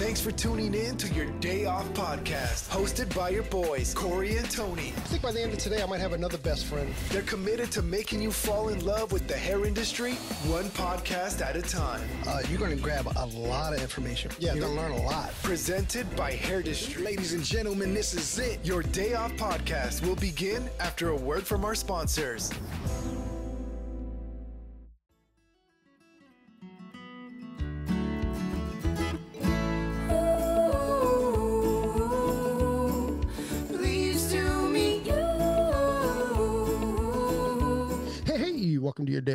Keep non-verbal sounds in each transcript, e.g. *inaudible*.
Thanks for tuning in to your Day Off podcast, hosted by your boys, Corey and Tony. I think by the end of today, I might have another best friend. They're committed to making you fall in love with the hair industry, one podcast at a time. Uh, you're going to grab a lot of information. Yeah, you're going to learn a lot. Presented by Hairdustry. Ladies and gentlemen, this is it. Your Day Off podcast will begin after a word from our sponsors.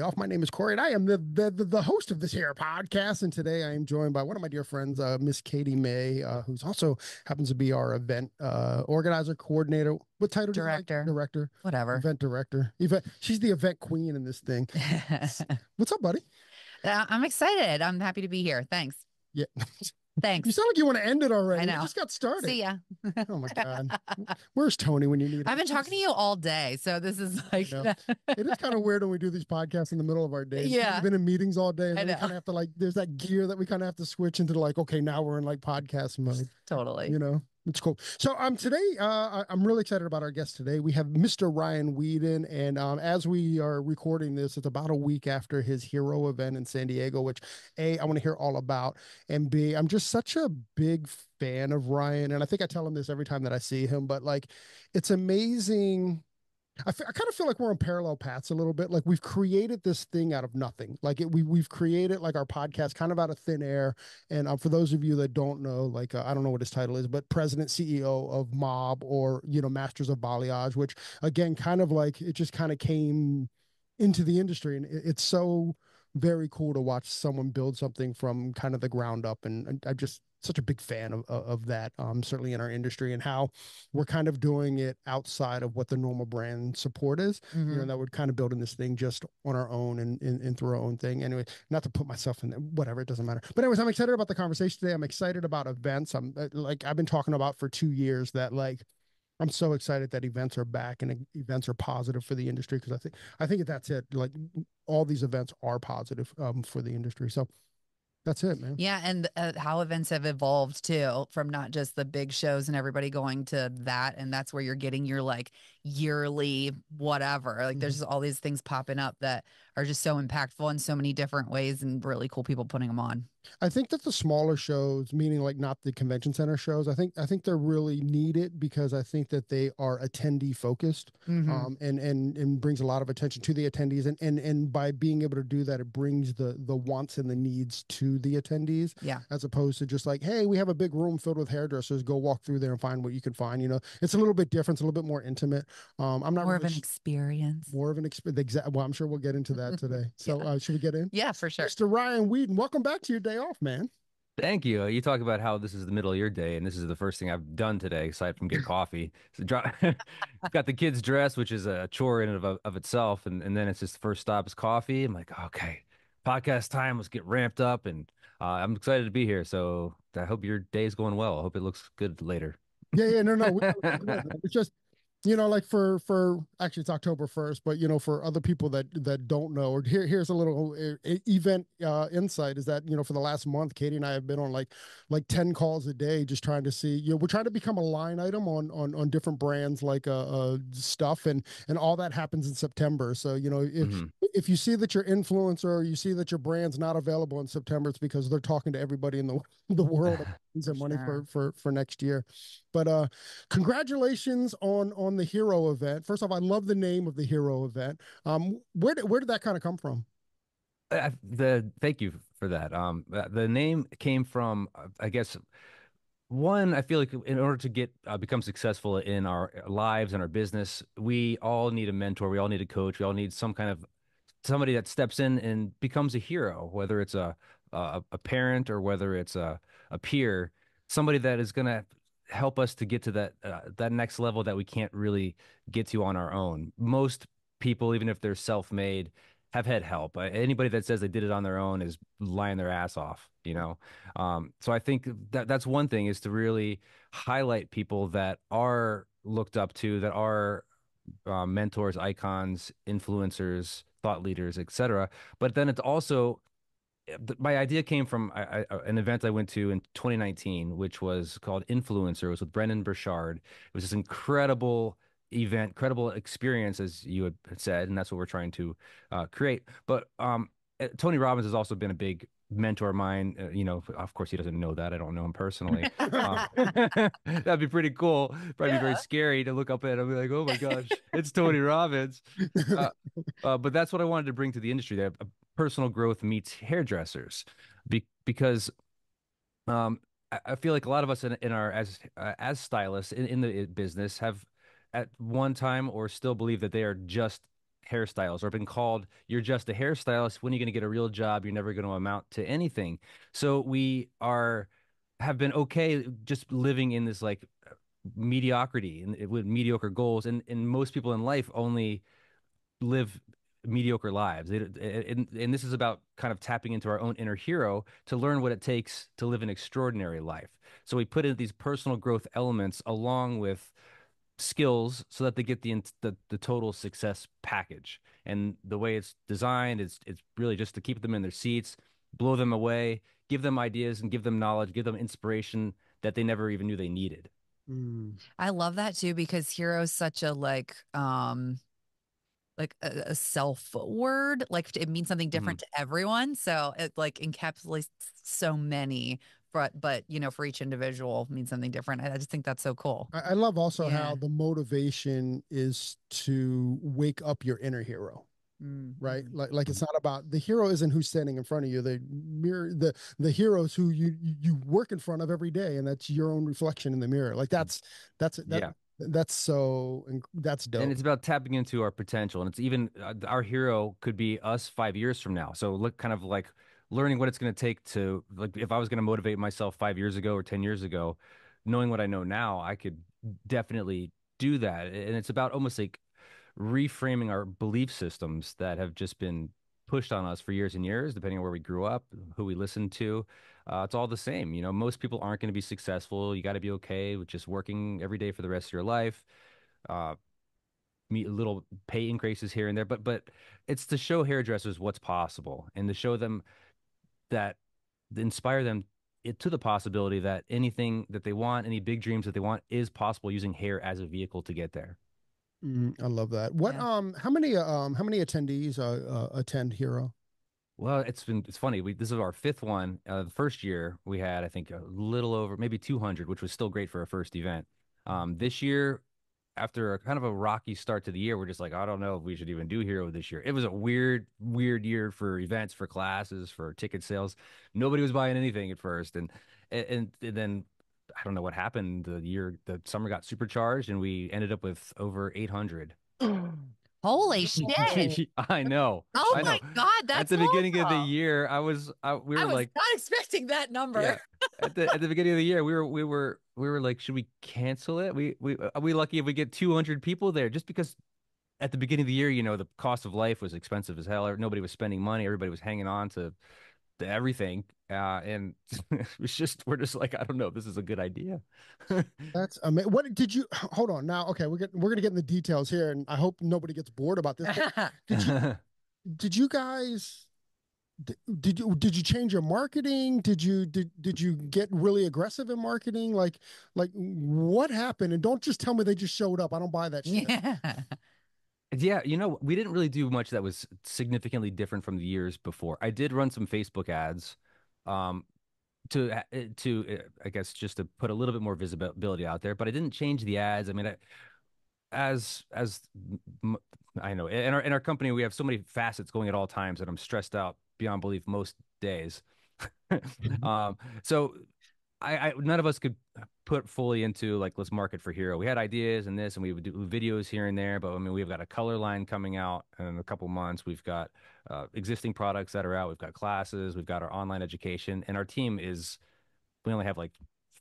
Off. My name is Corey, and I am the, the, the, the host of this here podcast. And today I am joined by one of my dear friends, uh, Miss Katie May, uh, who's also happens to be our event uh, organizer, coordinator. What title? you like? Director. Director. Whatever. Event director. Event. She's the event queen in this thing. *laughs* What's up, buddy? Uh, I'm excited. I'm happy to be here. Thanks. Yeah. *laughs* Thanks. You sound like you want to end it already. I We know. just got started. See ya. *laughs* Oh my *laughs* god. Where's Tony when you need him? I've been talking to you all day, so this is like it is kind of weird when we do these podcasts in the middle of our day. Yeah. We've been in meetings all day and we kind of have to like there's that gear that we kind of have to switch into like, okay, now we're in like podcast mode. totally. You know, it's cool. So um today uh I'm really excited about our guest today. We have Mr. Ryan Weeden, and um as we are recording this, it's about a week after his hero event in San Diego, which A, I want to hear all about, and B, I'm just such a big fan of Ryan. And I think I tell him this every time that I see him, but like it's amazing. I, I kind of feel like we're on parallel paths a little bit. Like we've created this thing out of nothing. Like it, we we've created like our podcast kind of out of thin air. And um, for those of you that don't know, like uh, I don't know what his title is, but president CEO of Mob or you know Masters of Balayage, which again kind of like it just kind of came into the industry, and it, it's so very cool to watch someone build something from kind of the ground up. And, and I'm just such a big fan of of, that. Um, certainly in our industry and how we're kind of doing it outside of what the normal brand support is you Mhm. know, that would kind of building this thing just on our own and, and, and through our own thing. Anyway, not to put myself in there, whatever, it doesn't matter. But anyways, I'm excited about the conversation today. I'm excited about events. I'm uh, like, I've been talking about for two years that like, I'm so excited that events are back and events are positive for the industry because I think I think that's it. Like all these events are positive um, for the industry. So that's it, man. Yeah, and uh, how events have evolved too, from not just the big shows and everybody going to that, and that's where you're getting your like yearly whatever. Like there's all these things popping up that are just so impactful in so many different ways, and really cool people putting them on. I think that the smaller shows, meaning like not the convention center shows, I think I think they're really needed because I think that they are attendee focused. Mhm. um, and and and brings a lot of attention to the attendees and and and by being able to do that it brings the the wants and the needs to the attendees Yeah. as opposed to just like hey we have a big room filled with hairdressers go walk through there and find what you can find you know it's a little bit different it's a little bit more intimate um i'm not More of an s- experience. more of an experience exact well i'm sure we'll get into that today so uh, should we get in Yeah, for sure. mr ryan weeden welcome back to your day off man Thank you. You talk about how this is the middle of your day, and this is the first thing I've done today, aside from get *laughs* coffee. So dro- *laughs* got the kids dressed, which is a chore in and of, of itself, and, and then it's just the first stop is coffee. I'm like, okay, podcast time. Let's get ramped up, and uh, I'm excited to be here. So I hope your day is going well. I hope it looks good later. yeah yeah no no we, *laughs* it's just you know like for for actually it's october 1st but you know for other people that that don't know or here here's a little uh, event uh insight is that you know for the last month katie and i have been on like like 10 calls a day just trying to see you know we're trying to become a line item on on on different brands like uh, uh stuff and and all that happens in september so you know if Mhm. If you see that your influencer or you see that your brand's not available in september it's because they're talking to everybody in the *laughs* the world about some *sighs* money for for for next year but uh congratulations on on the hero event first off i love the name of the hero event um where did where did that kind of come from I, the thank you for that. Um, uh, the name came from, uh, I guess, one. I feel like in order to get uh, become successful in our lives and our business, we all need a mentor. We all need a coach. We all need some kind of somebody that steps in and becomes a hero, whether it's a a, a parent or whether it's a a peer, somebody that is going to help us to get to that uh, that next level that we can't really get to on our own. Most people, even if they're self-made, have had help. Anybody that says they did it on their own is lying their ass off, you know. Um, so I think that that's one thing is to really highlight people that are looked up to, that are uh, mentors, icons, influencers, thought leaders, etc. But then it's also my idea came from I, an event I went to in 2019, which was called Influencer. It was with Brendon Burchard. It was this incredible event, incredible experience, as you had said, and that's what we're trying to uh, create. But um, eh, Tony Robbins has also been a big mentor of mine. Uh, you know, of course, he doesn't know that. I don't know him personally. *laughs* um, *laughs* that'd be pretty cool. Probably yeah. very scary to look up at and be like, oh my gosh, *laughs* it's Tony Robbins. Uh, uh, but that's what I wanted to bring to the industry. That personal growth meets hairdressers, Be- because um, I, I feel like a lot of us in, in our as uh, as stylists in, in the business have at one time or still believe that they are just hairstyles or been called you're just a hairstylist. When are you going to get a real job? You're never going to amount to anything. So we are have been okay just living in this like mediocrity and with mediocre goals and and most people in life only live mediocre lives. They, and, and this is about kind of tapping into our own inner hero to learn what it takes to live an extraordinary life. So we put in these personal growth elements along with skills so that they get the, the the total success package. And the way it's designed is it's really just to keep them in their seats, blow them away, give them ideas and give them knowledge, give them inspiration that they never even knew they needed. Mm. I love that too because hero is such a like um like a, a self word like it means something different mm. to everyone so it like encapsulates so many but but you know for each individual means something different i, just think that's so cool. I, I love also yeah. how the motivation is to wake up your inner hero mm-hmm. right like like it's not about the hero isn't who's standing in front of you the mirror the the heroes who you you work in front of every day and that's your own reflection in the mirror. Like that's that's that, yeah. that's so that's dope. and it's about tapping into our potential and it's even uh, our hero could be us five years from now. So look kind of like learning what it's going to take to like if I was going to motivate myself 5 years ago or 10 years ago knowing what I know now I could definitely do that. And it's about almost like reframing our belief systems that have just been pushed on us for years and years depending on where we grew up who we listened to. Uh, it's all the same you know most people aren't going to be successful. You got to be okay with just working every day for the rest of your life uh, meet little pay increases here and there but but it's to show hairdressers what's possible and to show them that inspire them to the possibility that anything that they want, any big dreams that they want, is possible using hair as a vehicle to get there. Mm, I love that. What yeah. um how many um how many attendees uh, uh, attend Hero? Well, it's been it's funny. We this is our fifth one. Uh, the first year we had I think a little over maybe 200, which was still great for a first event. Um, this year after a kind of a rocky start to the year, we're just like, I don't know if we should even do Hero this year. It was a weird, weird year for events, for classes, for ticket sales. Nobody was buying anything at first, and and, and then I don't know what happened. The year, the summer got supercharged, and we ended up with over 800. *clears throat* Holy *laughs* shit! *laughs* I know. Oh I know. my god, that's at the beginning of the year. I was, I, we were I was like, not *laughs* expecting that number. Yeah. At the at the beginning of the year, we were we were we were like, should we cancel it? We we are we lucky if we get 200 people there? Just because at the beginning of the year, you know, the cost of life was expensive as hell. Nobody was spending money. Everybody was hanging on to, to everything. Uh, and *laughs* it was just, we're just like, I don't know, this is a good idea. *laughs* That's amazing. What did you, hold on now. Okay. We're getting, we're going to get in the details here and I hope nobody gets bored about this. *laughs* Did you, did you guys, did you did you change your marketing? Did you did, did you get really aggressive in marketing? Like like what happened? And don't just tell me they just showed up. I don't buy that shit. yeah *laughs* yeah you know we didn't really do much that was significantly different from the years before. I did run some facebook ads um to uh, to uh, i guess just to put a little bit more visibility out there but i didn't change the ads. I mean I, as as I know in our in our company we have so many facets going at all times that I'm stressed out beyond belief most days. Mm-hmm. *laughs* um, so I, I, none of us could put fully into like let's market for Hero. We had ideas and this, and we would do videos here and there. But I mean, we've got a color line coming out in a couple months. We've got uh, existing products that are out. We've got classes. We've got our online education, and our team is we only have like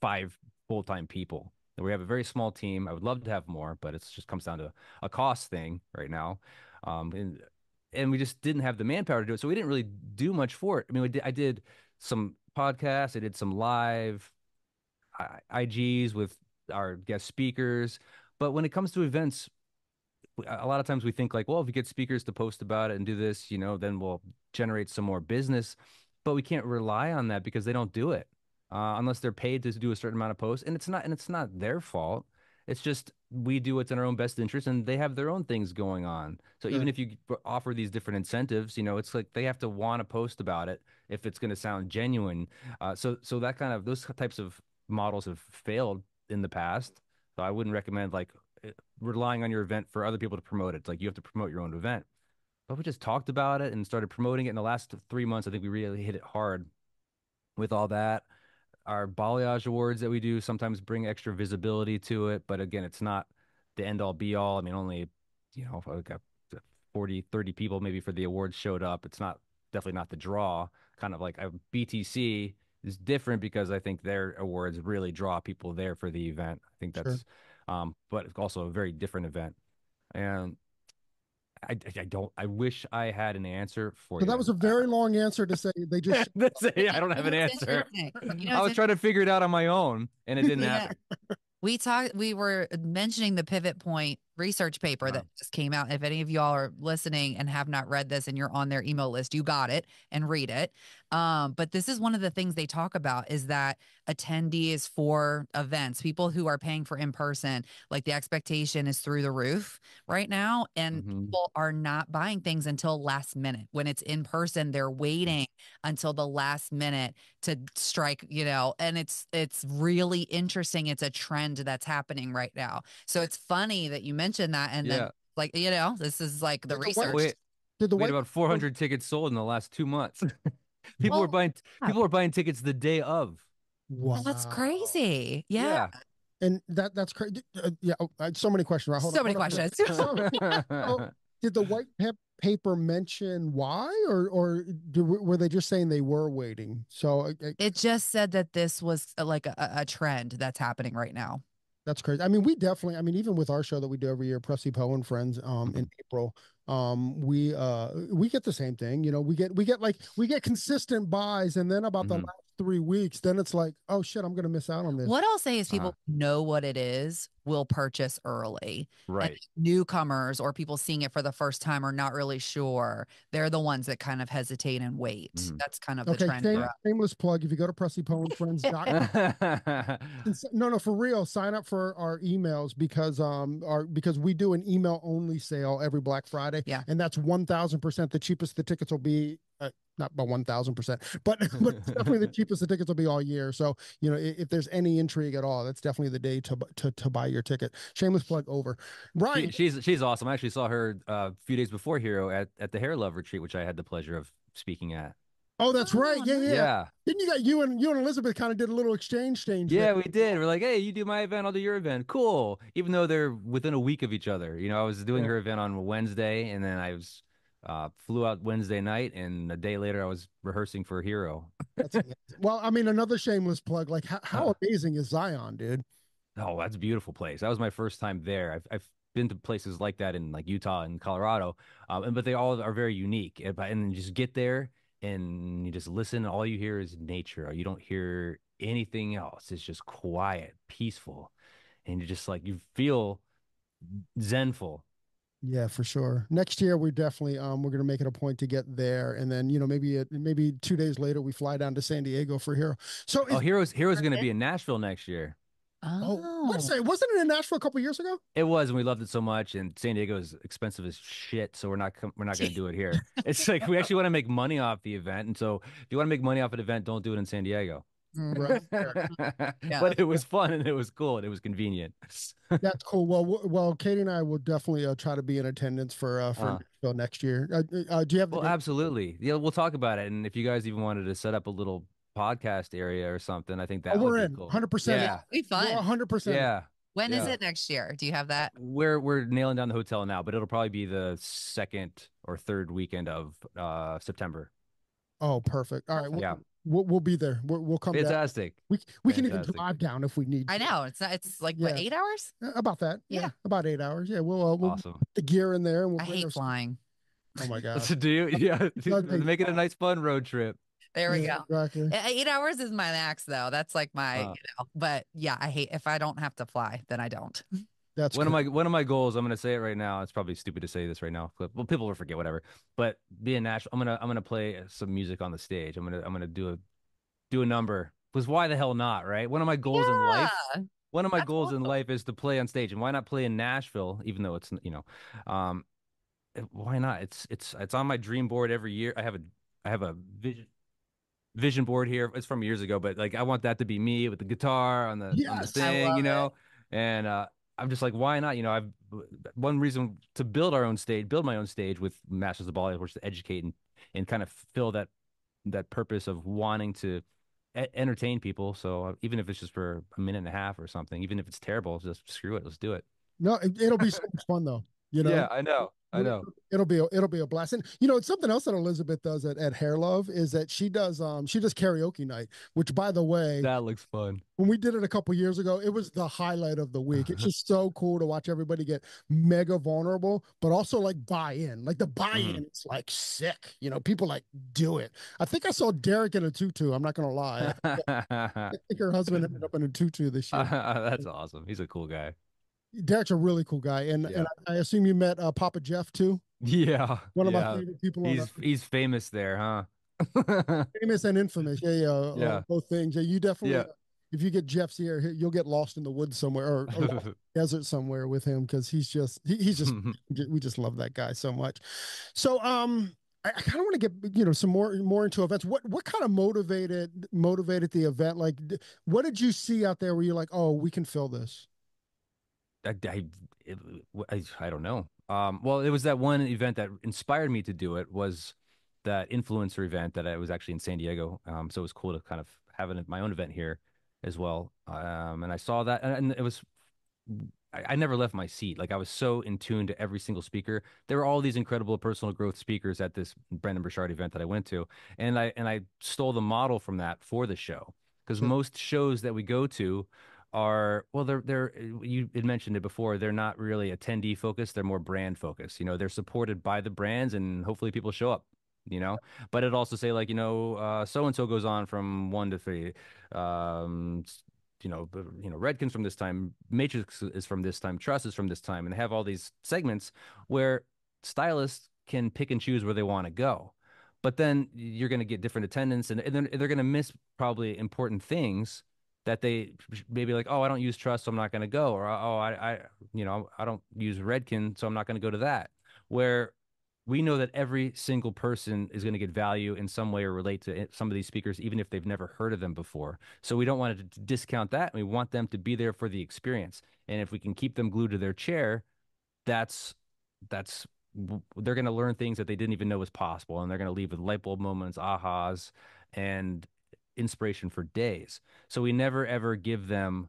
five full time people. We have a very small team. I would love to have more, but it just comes down to a cost thing right now. Um, and and we just didn't have the manpower to do it. So we didn't really do much for it. I mean, did, I did some podcasts, I did some live IGs with our guest speakers. But when it comes to events, a lot of times we think like, well, if we get speakers to post about it and do this, you know, then we'll generate some more business. but we can't rely on that because they don't do it uh, unless they're paid to do a certain amount of posts, and it's not and it's not their fault. It's just we do what's in our own best interest, and they have their own things going on. So Sure. even if you offer these different incentives, you know, it's like they have to want to post about it if it's going to sound genuine. Uh, so so that kind of those types of models have failed in the past. So I wouldn't recommend like eh, relying on your event for other people to promote it. It's like you have to promote your own event. But we just talked about it and started promoting it in the last three months. I think we really hit it hard with all that. Our balayage awards that we do sometimes bring extra visibility to it, but again, it's not the end all be all. I mean, only, you know, like a 40, 30 people maybe for the awards showed up. It's not definitely not the draw. Kind of like a BTC is different because I think their awards really draw people there for the event. I think Sure. that's, um, but it's also a very different event. And I, I don't, I wish I had an answer for So you. that was a very long answer to say they just *laughs* That's it. I don't have an You know, it's answer. You know, I was trying to figure it out on my own, and it didn't Yeah. happen. we talked we were mentioning the pivot point research paper that just came out if any of y'all are listening and have not read this and you're on their email list you got it and read it. Um, but this is one of the things they talk about is that attendees for events people who are paying for in person like the expectation is through the roof right now and Mhm. people are not buying things until last minute. When it's in person they're waiting until the last minute to strike you know and it's it's really interesting. It's a trend that's happening right now. So it's funny that you mentioned that and Yeah. then like you know this is like the But the white- research Wait, did the we had white about 400 tickets sold in the last two months. *laughs* people were buying people were buying tickets the day of. wow. that's crazy yeah, and that that's crazy. Uh, yeah, oh, I had so many questions. Right, hold so on, many hold on. questions *laughs* So, did the white pep paper mention why, or or do, were they just saying they were waiting? So uh, uh, it just said that this was uh, like a, a trend that's happening right now that's crazy. I mean, we definitely. I mean, even with our show that we do every year, Presley Poe and Friends, um, in April, um, we uh we get the same thing. You know, we get we get like we get consistent buys, and then about the Mhm. last three weeks, then it's like, oh shit, I'm gonna miss out on this. what i'll say is people Uh-huh. know what it is will purchase early And right. newcomers or people seeing it for the first time are not really sure they're the ones that kind of hesitate and wait Mhm. that's kind of the trend shame, for shameless plug. If you go to Presley Poe Friends, *laughs* no no for real sign up for our emails because um our because we do an email only sale every black friday Yeah. and that's 1000% the cheapest the tickets will be uh, not by 1000% but *laughs* but definitely the *laughs* cheapest the tickets will be all year so you know if, if there's any intrigue at all that's definitely the day to to, to buy your ticket shameless plug over She, right she's she's awesome. I actually saw her uh, a few days before Hero at, at the Hair Love retreat, which I had the pleasure of speaking at. oh that's right yeah yeah, Yeah, didn't you got you and you and elizabeth kind of did a little exchange exchange yeah, there. we did. We're like, hey, you do my event, I'll do your event. Cool. Even though they're within a week of each other. You know, I was doing Yeah. her event on Wednesday, and then I was uh, flew out Wednesday night, and a day later I was rehearsing for Hero. Well i mean another shameless plug like how, how Uh. amazing is zion dude Oh, that's a beautiful place. That was my first time there. I've, I've been to places like that in like Utah and Colorado, um, and but they all are very unique. And, but- and you just get there and you just listen. All you hear is nature. You don't hear anything else. It's just quiet, peaceful, and you just like you feel zenful. Yeah, for sure. Next year we're definitely um we're gonna make it a point to get there, and then you know maybe it, maybe two days later we fly down to San Diego for Hero. So Oh, is, Heroes Heroes going to be in Nashville next year. oh, oh, let's say wasn't it in Nashville a couple years ago? It was, and we loved it so much. And San Diego is expensive as shit, so we're not com- we're not going to do it here. *laughs* It's like we actually want to make money off the event, and so if you want to make money off an event, don't do it in San Diego. Mm. Right. *laughs* Yeah. But it was fun and it was cool and it was convenient. *laughs* That's cool. Well, well, Katie and I will definitely uh, try to be in attendance for uh for Uh. Next year. Uh, uh, do you have Well, date? absolutely. Yeah, we'll talk about it. And if you guys even wanted to set up a little podcast area or something, I think that Oh, would we're be in cool. 100%. Yeah, be fun hundred percent. yeah. When is yeah. it next year do you have that We're we're nailing down the hotel now, but it'll probably be the second or third weekend of uh September. Oh, perfect. All right. We'll, Yeah, we'll, we'll be there. We'll, we'll come down. fantastic. We we can even drive down if we need. i know it's not it's like what eight hours Uh, About that. Yeah. Yeah. About eight hours. Yeah. We'll uh, we'll Awesome. put the gear in there and we'll i hate our- flying Oh my *laughs* god. So do you? *laughs* Yeah, does make *laughs* make it a nice fun road trip. there we Yeah, go Exactly. Eight hours is my max, though. That's like my, Uh. you know. But yeah, I hate if I don't have to fly, then I don't. That's one of my one of my goals. I'm gonna say it right now. It's probably stupid to say this right now. but- Well, people will forget whatever. But being Nash, I'm gonna I'm gonna play some music on the stage. I'm gonna I'm gonna do a do a number. Because why the hell not, right? One of my goals in life. One of my That's goals in life is to play on stage, and why not play in Nashville? Even though it's you know, um, eh, why not? It's it's it's on my dream board every year. I have a I have a vision vision board here. It's from years ago, but like I want that to be me with the guitar on the on the thing, love you it. know. And uh, I'm just like, why not? You know, I've one reason to build our own stage, build my own stage with Masters of Balayage, was to educate and and kind of fill that that purpose of wanting to e- entertain people. So uh, even if it's just for a minute and a half or something, even if it's terrible, just screw it, let's do it. No, it, it'll be *laughs* so much fun though. You know, Yeah, I know, I know. It'll be a, it'll be a blast. And you know, it's something else that Elizabeth does at, at Hair Love is that she does um she does karaoke night, which by the way, That looks fun. when we did it a couple years ago, it was the highlight of the week. It's *laughs* just so cool to watch everybody get mega vulnerable, but also like buy in. Like the buy in is like sick. You know, people like do it. I think I saw Derek in a tutu. I'm not gonna lie. *laughs* I think her husband ended up in a tutu this year. *laughs* That's awesome. He's a cool guy. Derek's a really cool guy, and Yeah. and I assume you met uh, Papa Jeff too. Yeah, One of yeah. my favorite people He's he's famous there, huh? *laughs* famous and infamous. Yeah, yeah, uh, both things. Yeah, you definitely. Yeah. uh, if you get Jeff's ear, he- you'll get lost in the woods somewhere or, or lost in the desert somewhere with him because he's just he, he's just *laughs* we just love that guy so much. So um I, I kind of want to get you know some more more into events. What what kind of motivated motivated the event? Like what did you see out there where you're like, oh, we can fill this? I, I, I, I don't know. Um, well, it was that one event that inspired me to do it was that influencer event that I was actually in San Diego. Um, so it was cool to kind of have an, my own event here as well. Um, and I saw that, and, and it was, I, I never left my seat. Like I was so in tune to every single speaker. There were all these incredible personal growth speakers at this Brendon Burchard event that I went to, and I and I stole the model from that for the show because most shows that we go to are well they're they're you had mentioned it before they're not really attendee focused they're more brand focused you know they're supported by the brands and hopefully people show up you know? But it also say like you know so and so goes on from one to three um you know you know Redken's from this time matrix is from this time trust is from this time and they have all these segments where stylists can pick and choose where they want to go. But then you're going to get different attendance and, and then they're going to miss probably important things that they maybe like, oh, I don't use trust, so I'm not going to go, or oh, I, I, you know, I don't use Redken, so I'm not going to go to that. Where we know that every single person is going to get value in some way or relate to some of these speakers, even if they've never heard of them before. So we don't want to discount that. We want them to be there for the experience, and if we can keep them glued to their chair, that's that's they're going to learn things that they didn't even know was possible, and they're going to leave with light bulb moments, ahas, and inspiration for days. So we never ever give them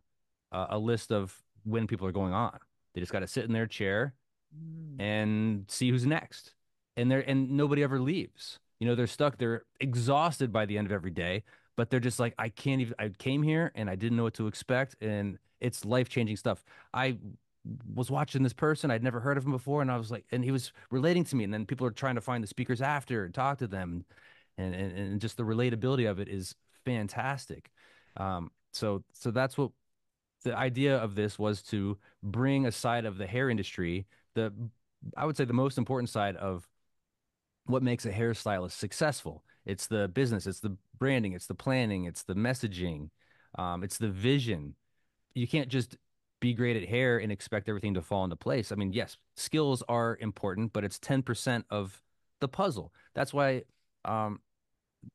uh, a list of when people are going on. They just got to sit in their chair Mm. and see who's next. And they're and nobody ever leaves. You know, they're stuck. They're exhausted by the end of every day, but they're just like, I can't even. I came here and I didn't know what to expect, and it's life changing stuff. I was watching this person I'd never heard of him before, and I was like, and he was relating to me, and then people are trying to find the speakers after and talk to them, and and, and just the relatability of it is fantastic. Um, so so that's what the idea of this was to bring a side of the hair industry, the I would say the most important side of what makes a hairstylist successful. It's the business, it's the branding, it's the planning, it's the messaging, um, it's the vision. You can't just be great at hair and expect everything to fall into place. I mean, yes, skills are important, but it's 10% of the puzzle. That's why um,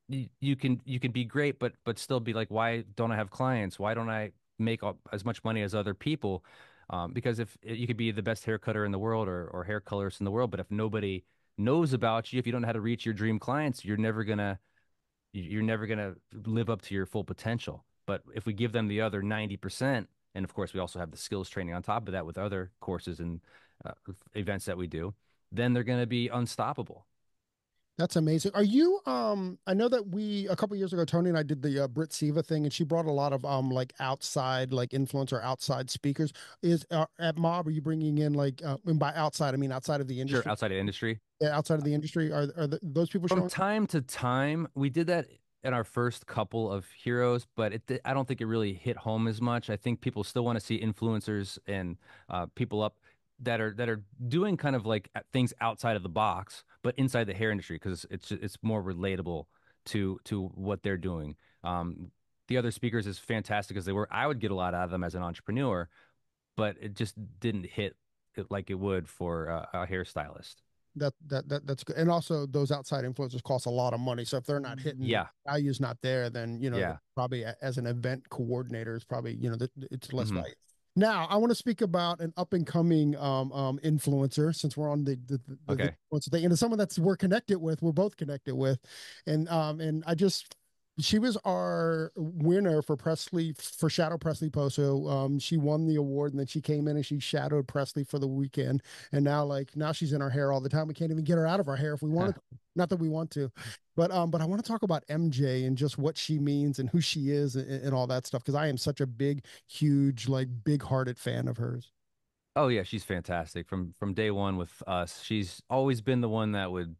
you, can you can be great, but but still be like, why don't I have clients? Why don't I make all, as much money as other people? Um, because if you could be the best hair cutter in the world or, or hair colorist in the world, but if nobody knows about you, if you don't know how to reach your dream clients, you're never gonna you're never gonna live up to your full potential. But if we give them the other ninety percent, and of course we also have the skills training on top of that with other courses and uh, events that we do, then they're gonna be unstoppable. That's amazing. Are you um I know that we a couple years ago Tony and I did the uh, Britt Seva thing and she brought a lot of um like outside like influencer outside speakers. Is uh, at Mob are you bringing in like uh, and by outside I mean outside of the industry? Sure, outside of industry. Yeah, outside of the industry are are the, those people From showing? time to time, we did that in our first couple of heroes, but it I don't think it really hit home as much. I think people still want to see influencers and uh, people up that are that are doing kind of like things outside of the box, but inside the hair industry because it's it's more relatable to to what they're doing. Um, the other speakers, is fantastic as they were, I would get a lot out of them as an entrepreneur, but it just didn't hit like it would for uh, a hairstylist that that that that's good. And also those outside influencers cost a lot of money. So if they're not hitting yeah value's not there, then you know yeah. probably as an event coordinator is probably you know it's less Mhm. value. Now I want to speak about an up and coming um, um, influencer since we're on the the, the, the Okay. influencer thing, and someone that's we're connected with, we're both connected with, and um and I just she was our winner for Presley for Shadow Presley Post. So um, she won the award, and then she came in and she shadowed Presley for the weekend. And now, like now, she's in our hair all the time. We can't even get her out of our hair if we want *laughs* to. Not that we want to, but um, but I want to talk about MJ and just what she means and who she is and, and all that stuff because I am such a big, huge, like big-hearted fan of hers. Oh yeah, she's fantastic from from day one with us. She's always been the one that would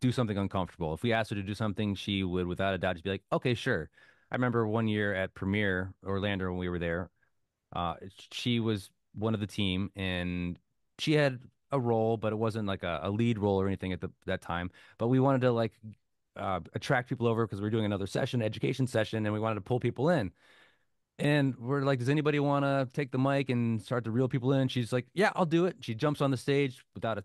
do something uncomfortable. If we asked her to do something, she would, without a doubt, just be like, "Okay, sure." I remember one year at Premiere Orlando when we were there. Uh, she was one of the team, and she had a role, but it wasn't like a, a lead role or anything at the, that time. But we wanted to like uh, attract people over because we are doing another session, education session, and we wanted to pull people in. And we're like, does anybody want to take the mic and start to reel people in? She's like, yeah, I'll do it. She jumps on the stage without a, a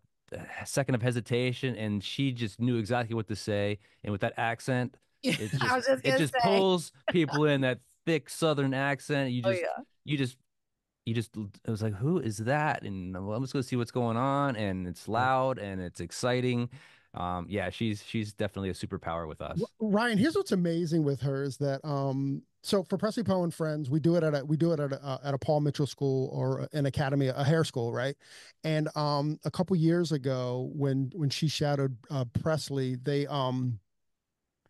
second of hesitation, and she just knew exactly what to say. And with that accent, *laughs* it just, just it just say. pulls people in *laughs* that thick Southern accent. You Oh just, yeah. you just, you just, it was like, who is that? And well, I'm just gonna see what's going on. And it's loud and it's exciting. Um, yeah, she's she's definitely a superpower with us. Ryan, here's what's amazing with her is that um so for Presley Poe and friends, we do it at a we do it at a uh, at a Paul Mitchell school or an academy, a hair school, right? And um a couple years ago when when she shadowed uh, Presley, they um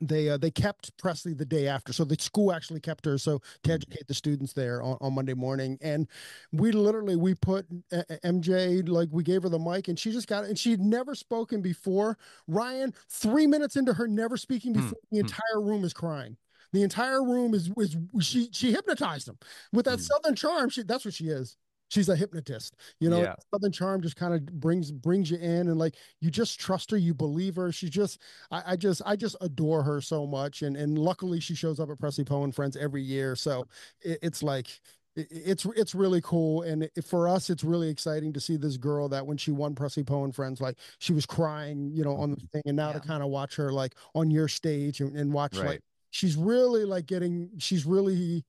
they uh, they kept Presley the day after. So the school actually kept her so to educate the students there on, on Monday morning. And we literally we put uh, uh, MJ like we gave her the mic and she just got it and she'd never spoken before. Ryan, three minutes into her never speaking Hmm, before, the hmm. entire room is crying. The entire room is is she she hypnotized them with that Hmm. southern charm. She that's what she is. She's a hypnotist. You know, Yeah. southern charm just kind of brings brings you in and like you just trust her, you believe her. She just I, I just I just adore her so much. And and luckily she shows up at Presley Poe and Friends every year. So it, it's like it's it's really cool and it, for us it's really exciting to see this girl that when she won Presley Poe and Friends like she was crying you know on the thing and now to kind of watch her like on your stage and, and watch Right. like she's really like getting she's really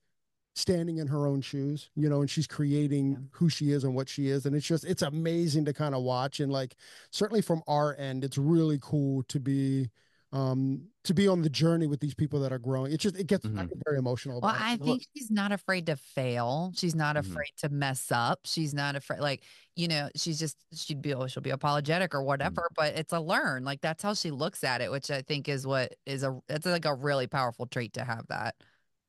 standing in her own shoes you know and she's creating Yeah. who she is and what she is and it's just it's amazing to kind of watch and like certainly from our end it's really cool to be um to be on the journey with these people that are growing it just it gets I Mhm. get very emotional Well, about. I think she's not afraid to fail. She's not Mhm. afraid to mess up. She's not afraid, like, you know, she's just, she'd be, oh, she'll be apologetic or whatever, but it's a learn. Like, that's how she looks at it, which I think is what is a, it's like a really powerful trait to have that.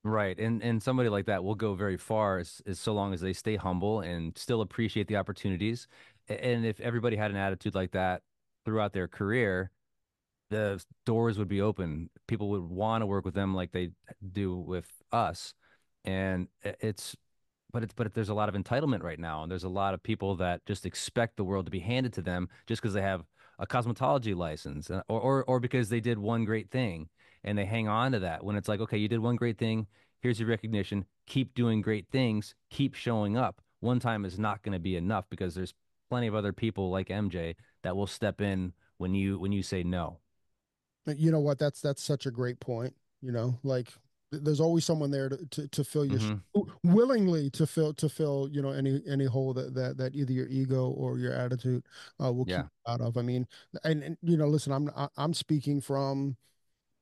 Right. And and somebody like that will go very far as, as so long as they stay humble and still appreciate the opportunities. And if everybody had an attitude like that throughout their career, the doors would be open. People would want to work with them like they do with us. And it's but it's but there's a lot of entitlement right now and there's a lot of people that just expect the world to be handed to them just because they have a cosmetology license uh, or, or or because they did one great thing and they hang on to that when it's like okay you did one great thing here's your recognition keep doing great things keep showing up one time is not going to be enough because there's plenty of other people like MJ that will step in when you when you say no you know what that's that's such a great point you know like there's always someone there to, to, to fill your Mhm. sh- willingly to fill to fill you know any any hole that that, that either your ego or your attitude uh, will Yeah. keep out of i mean and, and you know listen i'm I- i'm speaking from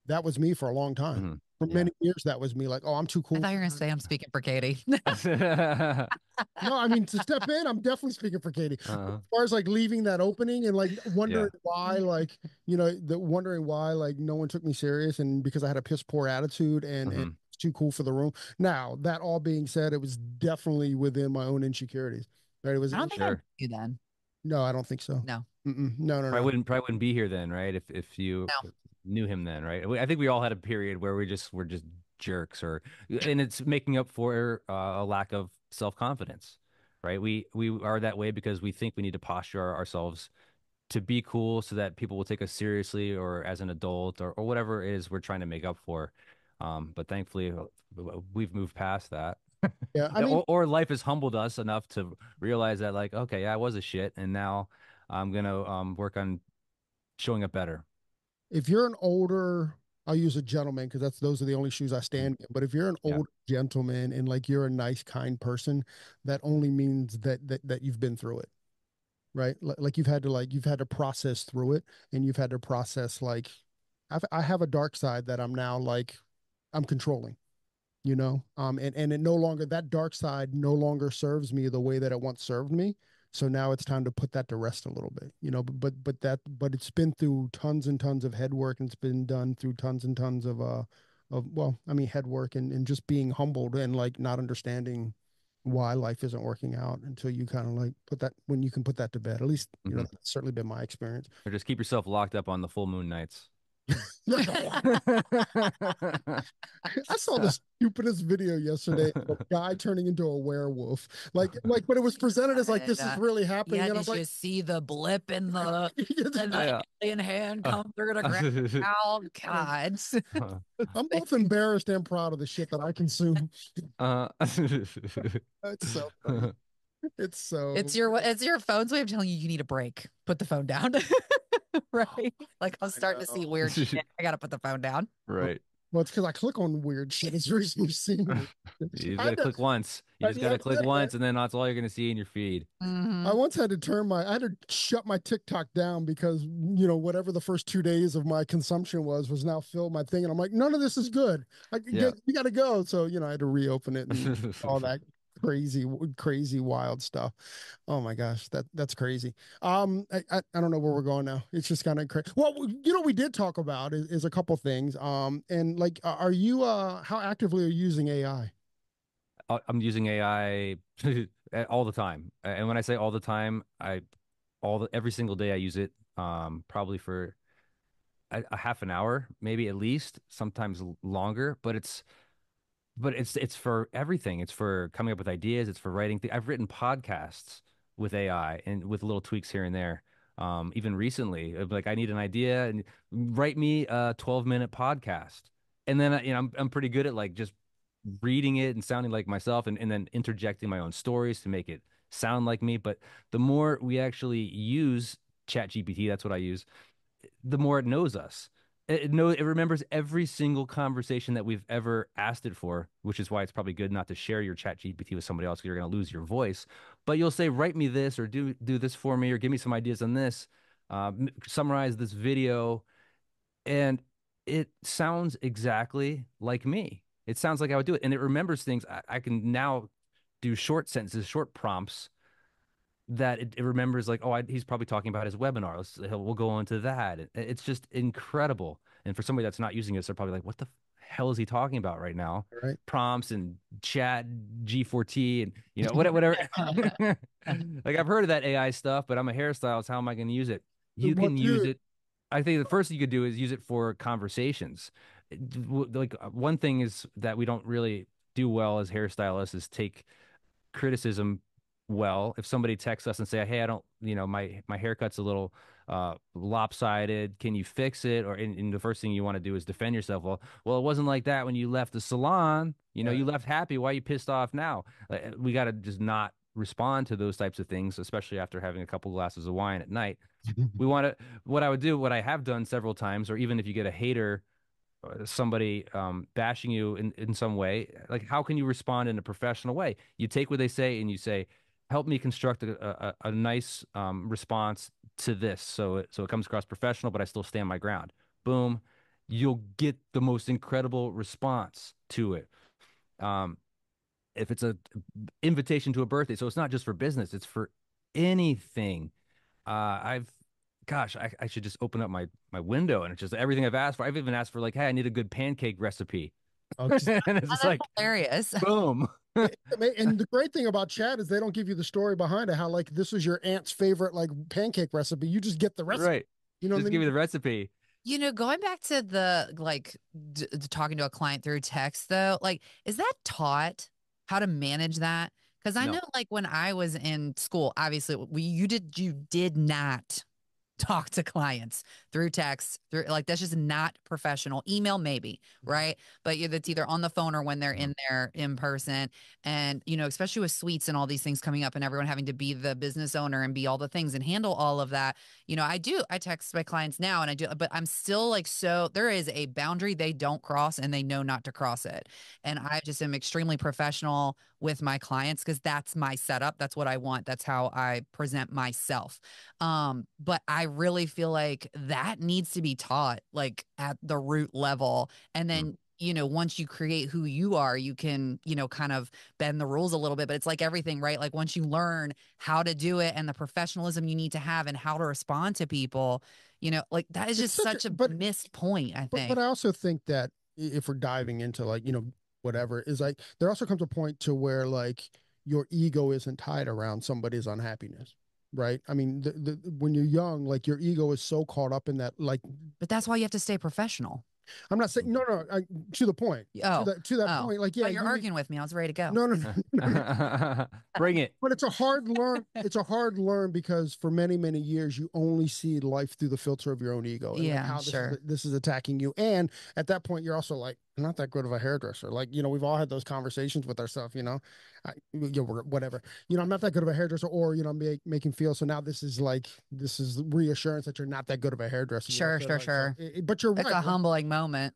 that was me for a long time Mhm. For Yeah. many years that was me like oh i'm too cool I thought you were to say I'm speaking for Katie. *laughs* *laughs* no i mean to step in i'm definitely speaking for katie uh, as far as like leaving that opening and like wondering why like you know the wondering why like no one took me serious and because i had a piss poor attitude and, and Mhm. it's too cool for the room now that all being said it was definitely within my own insecurities right it was I don't think Sure. you then. no i don't think so No. Mm-mm. no no probably no wouldn't probably wouldn't be here then right if if you No. Knew him then, right? I think we all had a period where we just were just jerks, or and it's making up for uh, a lack of self confidence, right? We we are that way because we think we need to posture ourselves to be cool, so that people will take us seriously, or as an adult, or or whatever it is we're trying to make up for. Um, but thankfully, uh, we've moved past that. *laughs* Yeah, I mean, or, or life has humbled us enough to realize that like okay yeah, i was a shit and now i'm gonna um work on showing up better if you're an older i'll use a gentleman because that's those are the only shoes i stand in but if you're an Yeah. old gentleman and like you're a nice kind person that only means that that, that you've been through it right? Li- like you've had to like you've had to process through it and you've had to process like I've, i have a dark side that i'm now like i'm controlling you know? Um and and it no longer that dark side no longer serves me the way that it once served me so now it's time to put that to rest a little bit you know but but, but that but it's been through tons and tons of head work and it's been done through tons and tons of uh of well i mean head work and, and just being humbled and like not understanding why life isn't working out until you kind of like put that when you can put that to bed. At least you know Mhm. that's certainly been my experience. Or just keep yourself locked up on the full moon nights *laughs* I saw the *laughs* stupidest video yesterday of a guy turning into a werewolf. Like, like, but it was presented as like this is *laughs* really happening. Yeah, and did I'm like, you see the blip in the and the alien hand Uh, come through the ground? Oh God! I'm both embarrassed and proud of the shit that I consume. uh, It's so, funny. it's so. It's your it's your phone's way of telling you you need a break. Put the phone down. *laughs* right? Like I'm starting to see know. weird shit. *laughs* I gotta put the phone down. right well, it's because I click on weird shit. It's the reason you've seen me. you I gotta to- click once you just gotta click yeah. once and then that's all you're gonna see in your feed Mhm. I once had to turn my, I had to shut my TikTok down because, you know, whatever the first two days of my consumption was, was now filled my thing. And I'm like, none of this is good. Like, Yeah. you got to go. So, you know, I had to reopen it and *laughs* all that crazy, crazy, wild stuff. Oh my gosh, that that's crazy. Um, I, I, I don't know where we're going now. It's just kind of crazy. Well, you know, we did talk about is, is a couple things. Um, and like, are you, uh, how actively are you using AI? I'm using AI *laughs* all the time, and when I say all the time, I all the every single day I use it. Um, probably for a, a half an hour, maybe at least, sometimes longer. But it's but it's it's for everything. It's for coming up with ideas. It's for writing. Th- I've written podcasts with AI and with little tweaks here and there. Um, even recently, like I need an idea and write me a 12 minute podcast, and then I- you know I'm I'm pretty good at like just reading it and sounding like myself and, and then interjecting my own stories to make it sound like me. But the more we actually use Chat GPT, that's what I use, the more it knows us. It, it know it remembers every single conversation that we've ever asked it for, which is why it's probably good not to share your Chat GPT with somebody else because you're going to lose your voice. But you'll say, "Write me this," or "Do do this for me," or "Give me some ideas on this." Uh, summarize this video, and it sounds exactly like me. It sounds like I would do it, and it remembers things. I, I can now do short sentences, short prompts that it, it remembers. Like, oh, I, he's probably talking about his webinar. Let's, we'll go into that. It- it's just incredible. And for somebody that's not using this, they're probably like, "What the hell is he talking about right now?" Right. Prompts and chat GPT and you know whatever. whatever. *laughs* *laughs* like I've heard of that AI stuff, but I'm a hairstylist. How am I going to use it? You Well, can use it. I think the first thing you could do is use it for conversations. Like uh, one thing is that we don't really do well as hairstylists is take criticism well. If somebody texts us and say, "Hey, I don't, you know, my my haircut's a little uh lopsided. Can you fix it?" Or and, and the first thing you want to do is defend yourself. Well, well, it wasn't like that when you left the salon. You know, Yeah. you left happy. Why are you pissed off now? Like, we got to just not respond to those types of things, especially after having a couple glasses of wine at night *laughs* we want to what i would do what i have done several times or even if you get a hater uh, somebody um, bashing you in, in some way like how can you respond in a professional way you take what they say and you say help me construct a, a, a nice um, response to this. So it, so it comes across professional but i still stand my ground. Boom. You'll get the most incredible response to it. Um, if it's a invitation to a birthday so it's not just for business it's for anything. Uh, I've, gosh, I, I should just open up my my window and it's just everything I've asked for. I've even asked for like, hey, I need a good pancake recipe, Oh, 'cause- *laughs* and it's Oh, just like, hilarious. *laughs* boom. and the great thing about chat is they don't give you the story behind it. How like this was your aunt's favorite like pancake recipe. You just get the recipe. Right. You know, just give then me the recipe. You know, going back to the like d- d- talking to a client through text, though, like, is that taught how to manage that? Because I No. know, like, when I was in school, obviously, we you did you did not talk to clients through text through like that's just not professional. Email maybe right? But you that's either on the phone or when they're in there in person. And you know especially with suites and all these things coming up and everyone having to be the business owner and be all the things and handle all of that you know i do i text my clients now and i do but i'm still like so there is a boundary they don't cross and they know not to cross it. And i just am extremely professional with my clients because that's my setup. That's what i want. That's how i present myself. Um but i really feel like that needs to be taught like at the root level and mm-hmm. then you know once you create who you are you can you know kind of bend the rules a little bit but it's like everything right? Like once you learn how to do it and the professionalism you need to have and how to respond to people you know like that is just such a- a, but- missed point i But, think. But I also think that if we're diving into like, you know, whatever, is like there also comes a point to where like your ego isn't tied around somebody's unhappiness. Right. I mean, the, the, when you're young, like your ego is so caught up in that. Like, but that's why you have to stay professional I'm not saying, no, no, I, to the point. oh to that, to that oh. point. Like, yeah, oh, you're you arguing with me i was ready to go No, no, no, *laughs* no, no. *laughs* Bring it. But it's a hard learn. It's a hard learn because for many, many years you only see life through the filter of your own ego. and, like, Yeah, how this sure. Is, this is attacking you, and at that point you're also like, I'm not that good of a hairdresser. Like you know, we've all had those conversations with ourselves. You know, I, you know, we're- whatever. You know, I'm not that good of a hairdresser, or you know, make, making feel. So now this is like this is reassurance that you're not that good of a hairdresser. you know, Sure, sure, like, sure. it- but you're it's right. a like- humbling moment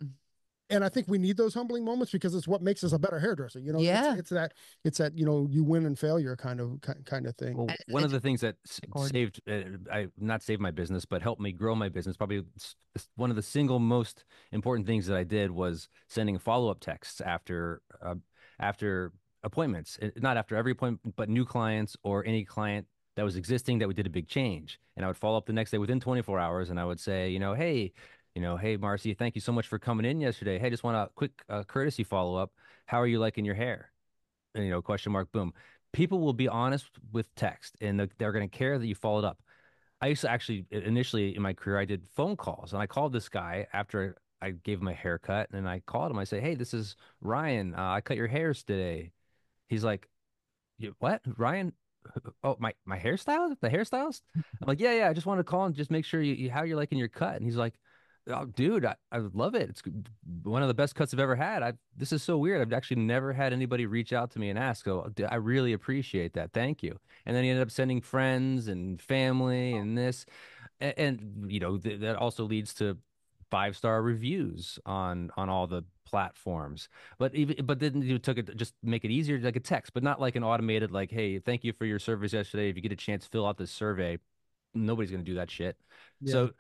and I think we need those humbling moments because it's what makes us a better hairdresser. You know, It's- Yeah. it's, that it's that you know you win and failure kind of kind of thing. Well, one of the things that Gordon. saved, uh, I not saved my business, but helped me grow my business. Probably s- s- one of the single most important things that I did was sending follow up texts after uh, after appointments. Uh, Not after every appointment, but new clients or any client that was existing that we did a big change. And I would follow up the next day within 24 hours, and I would say, you know, hey, you know, hey, Marcy, thank you so much for coming in yesterday. Hey, just want a quick uh, courtesy follow up. How are you liking your hair? And, you know, question mark, boom people will be honest with text and they're- going to care that you followed up. I used to actually initially in my career I did phone calls and I called this guy after I gave him a haircut and I called him. I said, "Hey, this is Ryan. Uh, I cut your hairs today." He's like, "You what, Ryan? *laughs* Oh, my my hairstyle the hairstylist." I'm like, "Yeah, yeah. I just wanted to call and just make sure you, you how you're liking your cut." And he's like, "Oh, dude, I, I love it. It's one of the best cuts I've ever had. I this is so weird. I've actually never had anybody reach out to me and ask. Oh, so I really appreciate that. Thank you." And then he ended up sending friends and family and this, and, and you know th- that also leads to five star reviews on on all the platforms. But even but then you took it just make it easier like a text, but not like an automated like, "Hey, thank you for your service yesterday. If you get a chance, fill out this survey." Nobody's gonna do that shit. Yeah. So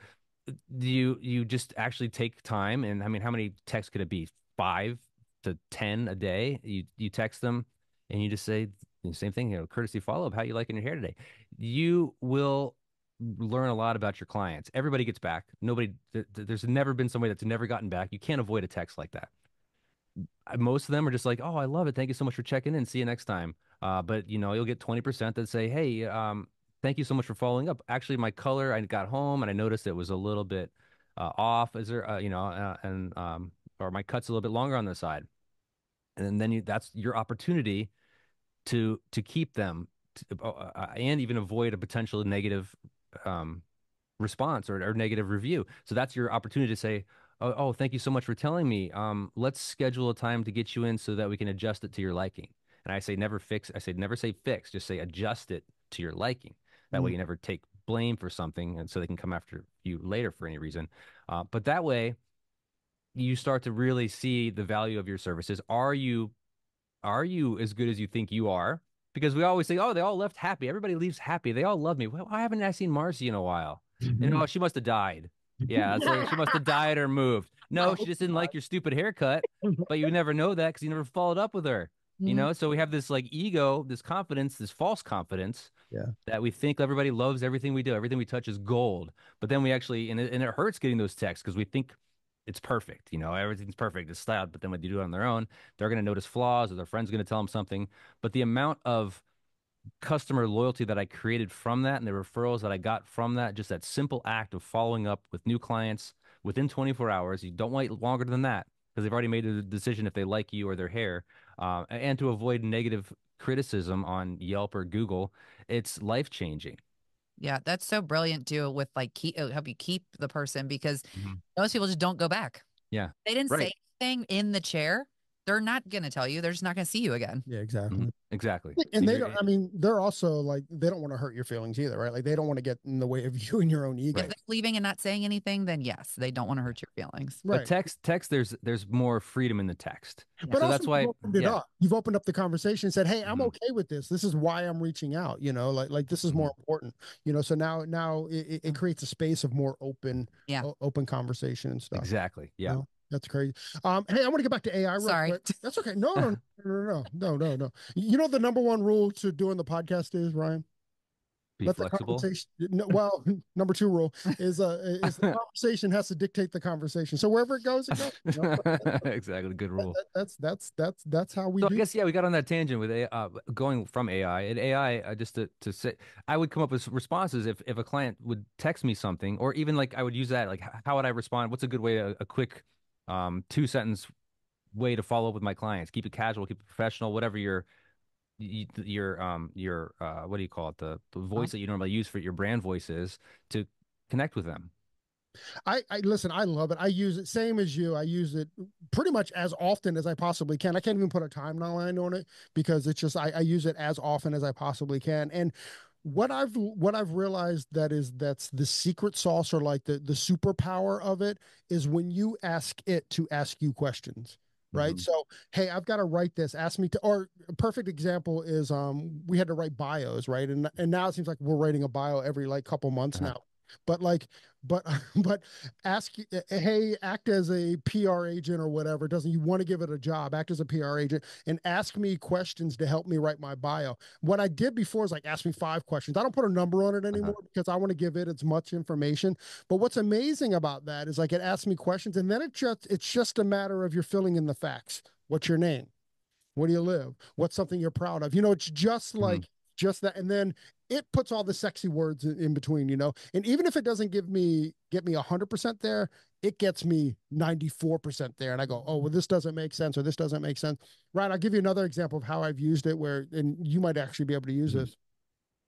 you you just actually take time and I mean how many texts could it be? Five to ten a day? You you text them and you just say the same thing, you know, courtesy follow up, how you liking your hair today? You will learn a lot about your clients. Everybody gets back. Nobody th- th- there's never been somebody that's never gotten back. You can't avoid a text like that. Most of them are just like, "Oh, I love it. Thank you so much for checking in. See you next time." Uh, but you know, you'll get 20% that say, "Hey, um, thank you so much for following up. Actually, my color, I got home and I noticed it was a little bit uh, off. Is there, uh, you know, uh, and um, or my cut's a little bit longer on the side, and then you, that's your opportunity to to keep them to, uh, uh, and even avoid a potential negative um, response or, or negative review. So that's your opportunity to say. Oh, oh, thank you so much for telling me. Um, let's schedule a time to get you in so that we can adjust it to your liking. And I say never fix. I say never say fix. Just say adjust it to your liking. That way, you never take blame for something, and so they can come after you later for any reason. Uh, but that way, you start to really see the value of your services. Are you, are you as good as you think you are? Because we always say, oh, they all left happy. Everybody leaves happy. They all love me. Well, why haven't I seen Marcy in a while? You know, she must have died. Yeah, like she must have *laughs* died or moved. No, she just didn't like your stupid haircut. But you never know that because you never followed up with her. You mm-hmm. know, so we have this like ego, this confidence, this false confidence Yeah. that we think everybody loves everything we do, everything we touch is gold. But then we actually, and it, and it hurts getting those texts because we think it's perfect. You know, everything's perfect, it's styled. But then when you do it on their own, they're going to notice flaws or their friend's going to tell them something. But the amount of customer loyalty that I created from that and the referrals that I got from that, just that simple act of following up with new clients within 24 hours. You don't wait longer than that because they've already made a decision if they like you or their hair. Uh, and to avoid negative criticism on Yelp or Google, it's life changing. Yeah, that's so brilliant too. With like keep uh, help you keep the person because Mhm. most people just don't go back. Yeah. they didn't Right. say anything in the chair. They're not gonna tell you. They're just not gonna see you again. Yeah, exactly. Mhm. Exactly. And they don't. I mean, they're also like they don't want to hurt your feelings either, right? Like they don't want to get in the way of *laughs* you and your own ego. If they're leaving and not saying anything, then yes, they don't want to hurt your feelings. Right. But text, text, there's there's more freedom in the text. Yeah. But So also that's why- you've opened it yeah. up. You've opened up the conversation and said, "Hey, I'm Mhm. okay with this. This is why I'm reaching out." You know, like like this is more important. You know, so now now it, it, it creates a space of more open, Yeah. o- open conversation and stuff. Exactly. Yeah. No. That's crazy. Um, hey, I want to get back to AI. Real Sorry. quick. That's okay. No, no, *laughs* no, no, no, no, no. You know the number one rule to doing the podcast is Ryan. Be Let the flexible. conversation. No, well, *laughs* number two rule is uh is the *laughs* conversation has to dictate the conversation. So wherever it goes, it goes. you know? exactly. Good rule. that- that's that's that's that's how we So I guess yeah, we got on that tangent with AI, uh, going from AI and AI. Uh, just to, to say, I would come up with responses if if a client would text me something, or even like I would use that. Like, how would I respond? What's a good way? A, a quick, um, two sentence way to follow up with my clients. Keep it casual, keep it professional. Whatever your your um your uh what do you call it the the voice that you normally use for your brand voice is to connect with them. I, I listen. I love it. I use it same as you. I use it pretty much as often as I possibly can. I can't even put a timeline on it because it's just I, I use it as often as I possibly can. And what I've what I've realized that is that's the secret sauce or like the the superpower of it is when you ask it to ask you questions right Mhm. so hey i've got to write this ask me to or a perfect example is um we had to write bios right and and now it seems like we're writing a bio every like couple months Uh-huh. now but like but *laughs* but ask hey act as a pr agent or whatever doesn't you want to give it a job act as a pr agent and ask me questions to help me write my bio. What i did before is like ask me five questions. I don't put a number on it anymore because i want to give it as much information. But what's amazing about that is like it asks me questions and then it just it's just a matter of you're filling in the facts. What's your name? Where do you live? What's something you're proud of? You know it's just Mhm. like just that and then it puts all the sexy words in, between you know? And even if it doesn't give me get me 100% there it gets me 94% there. And i go oh well this doesn't make sense or this doesn't make sense. Right i'll give you another example of how i've used it where and you might actually be able to use Mhm. this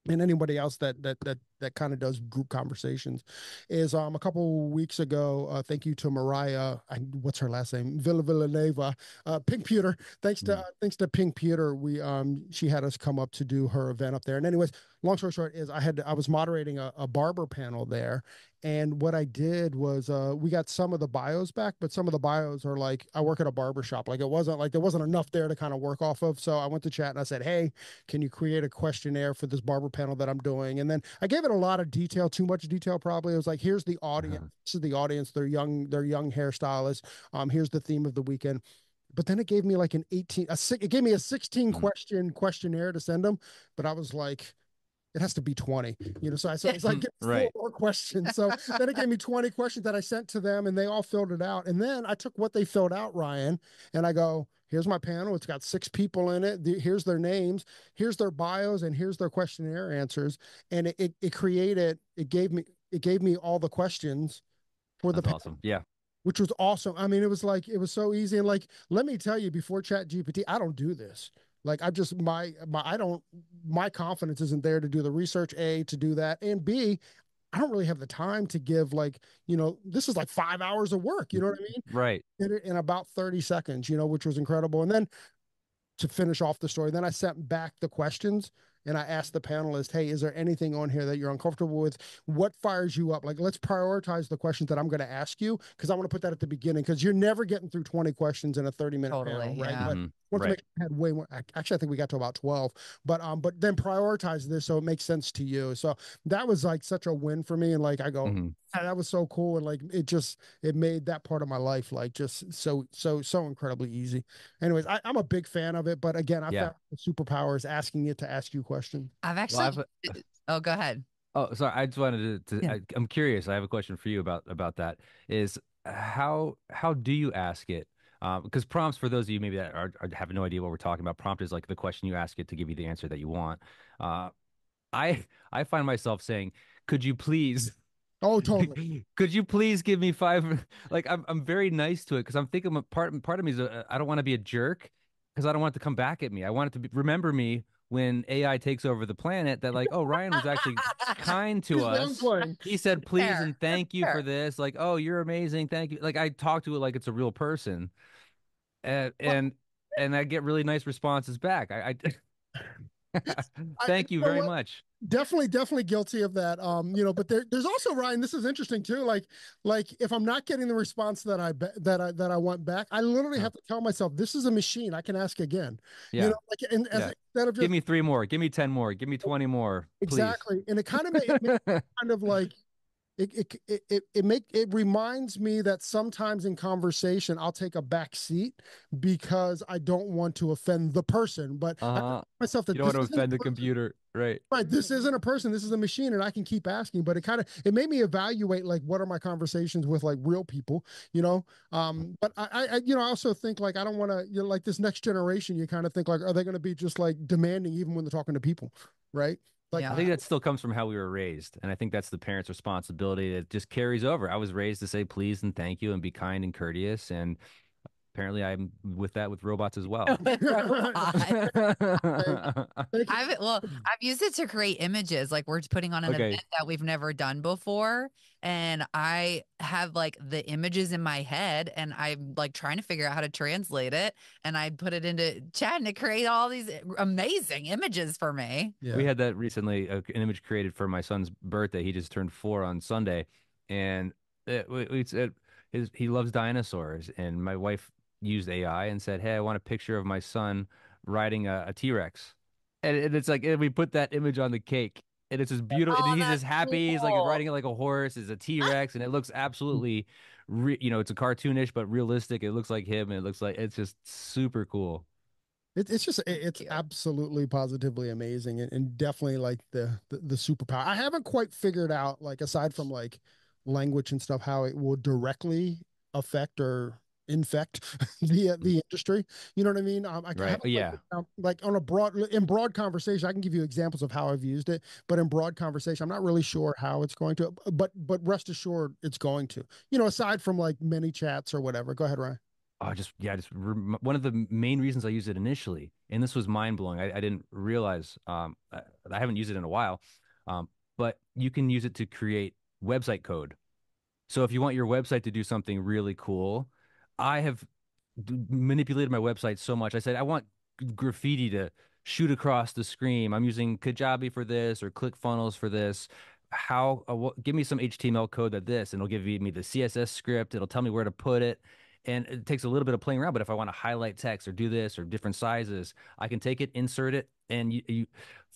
and anybody else that that that that kind of does group conversations is um a couple weeks ago uh thank you to mariah I, what's her last name? Villa villaneva uh pink pewter. Thanks to Mm. uh, thanks to pink pewter we um she had us come up to do her event up there. And anyways long story short is i had i was moderating a, a barber panel there and what i did was uh we got some of the bios back but some of the bios are like i work at a barber shop. Like it wasn't like there wasn't enough there to kind of work off of. So i went to chat and i said hey can you create a questionnaire for this barber panel that i'm doing? And then i gave it a lot of detail too much detail probably. It was like here's the audience. Uh-huh. this is the audience. They're young they're young hairstylists. Um here's the theme of the weekend. But then it gave me like an 18 a six it gave me a 16 Mhm. question questionnaire to send them but i was like it has to be 20 you know so i so it's like *laughs* get four more questions so then it gave me 20 questions that i sent to them and they all filled it out and then i took what they filled out ryan and i go here's my panel it's got six people in it here's their names here's their bios and here's their questionnaire answers and it, it, it created it gave me it gave me all the questions for the That's panel awesome. Yeah. which was awesome. I mean, it was like it was so easy. And like, let me tell you, before Chat GPT, I don't do this. Like, I just my my I don't my confidence isn't there to do the research. A to do that, and B, I don't really have the time to give like you know this is like five hours of work. You know what I mean? Right. Did it in about thirty seconds. You know, which was incredible. And then to finish off the story, then I sent back the questions. And I asked the panelist, hey, is there anything on here that you're uncomfortable with? What fires you up? Like, let's prioritize the questions that I'm going to ask you because I want to put that at the beginning because you're never getting through 20 questions in a 30 minute Totally, panel, right? yeah. But mm-hmm. Once Right. we had way more, actually, I think we got to about 12, but, um, but then prioritize this so it makes sense to you. So that was like such a win for me. And like, I go, Mhm. "Ah, that was so cool. And like, it just, it made that part of my life like just so, so, so incredibly easy. Anyways, I, I'm a big fan of it. But again, I Yeah. found the superpower asking it to ask you questions. I've actually. Well, I've, *laughs* oh, go ahead. Oh, sorry. I just wanted to. to Yeah. I, I'm curious. I have a question for you about about that. Is how how do you ask it? Um, because prompts for those of you maybe that are, are have no idea what we're talking about. Prompt is like the question you ask it to give you the answer that you want. Uh, I I find myself saying, "Could you please *laughs* Oh, totally. *laughs* Could you please give me five? *laughs* Like I'm I'm very nice to it because I'm thinking part part of me is I I don't want to be a jerk because I don't want it to come back at me. I want it to be, remember me when AI takes over the planet. That like, oh, Ryan was actually kind to us. He said please Fair, and thank you fair. for this. Like, oh, you're amazing. Thank you. Like I talk to it like it's a real person, and and and I get really nice responses back. I. I *laughs* *laughs* Thank you you know very what? much. Definitely definitely guilty of that um you know but there, there's also ryan this is interesting too like like if i'm not getting the response that i be, that i that i want back i literally Yeah. have to tell myself this is a machine i can ask again Yeah. you know like and as, instead of just Give me three more. Give me ten more. Give me twenty more. Please. exactly and it *laughs* kind of ma- it kind of like it, it it it make it reminds me that sometimes in conversation I'll take a back seat because I don't want to offend the person, but Uh-huh. myself that You don't want to offend the computer, right? Right, this isn't a person. This is a machine, and I can keep asking. But it kind of it made me evaluate like what are my conversations with like real people, you know. Um, but I, I, I you know, I also think like I don't want to, you know, like this next generation. You kind of think like, are they going to be just like demanding even when they're talking to people, right? Like Yeah. I think that still comes from how we were raised, and I think that's the parents' responsibility that just carries over. I was raised to say please and thank you and be kind and courteous, and apparently I'm with that with robots as well. *laughs* *laughs* I've well, I've used it to create images. Like we're putting on an Okay. event that we've never done before, and I have like the images in my head, and I'm like trying to figure out how to translate it, and I put it into chat, and it created all these amazing images for me. yeah. We had that recently, uh, an image created for my son's birthday. He just turned four on Sunday, and it, we- we said his he loves dinosaurs. And my wife used AI and said, "Hey, I want a picture of my son riding a, a T Rex," and, and it's like and we put that image on the cake. And it's just beautiful. Oh, and he's that's just happy. He's like riding it like a horse. It's a *laughs* T Rex, and it looks absolutely, re- you know, it's a cartoonish but realistic. It looks like him, and it looks like it's just super cool. It, it's just it, it's absolutely positively amazing and, and definitely like the, the the superpower. I haven't quite figured out like aside from like language and stuff how it will directly affect or infect *laughs* the uh, the industry. You know what I mean? Um, I Right. Yeah. figured like on a broad in broad conversation, I can give you examples of how I've used it, but in broad conversation, I'm not really sure how it's going to. But but rest assured, it's going to. You know, aside from like many chats or whatever. Go ahead, Ryan. Oh, just yeah, just rem- one of the main reasons I used it initially, and this was mind blowing. I, I didn't realize. Um, I, I haven't used it in a while, um, but you can use it to create website code. So if you want your website to do something really cool, I have manipulated my website so much. I said I want graffiti to shoot across the screen. I'm using Kajabi for this or ClickFunnels for this. How? Uh, what, give me some HTML code that this, and it'll give me the CSS script. It'll tell me where to put it and it takes a little bit of playing around but if i want to highlight text or do this or different sizes i can take it insert it and you, you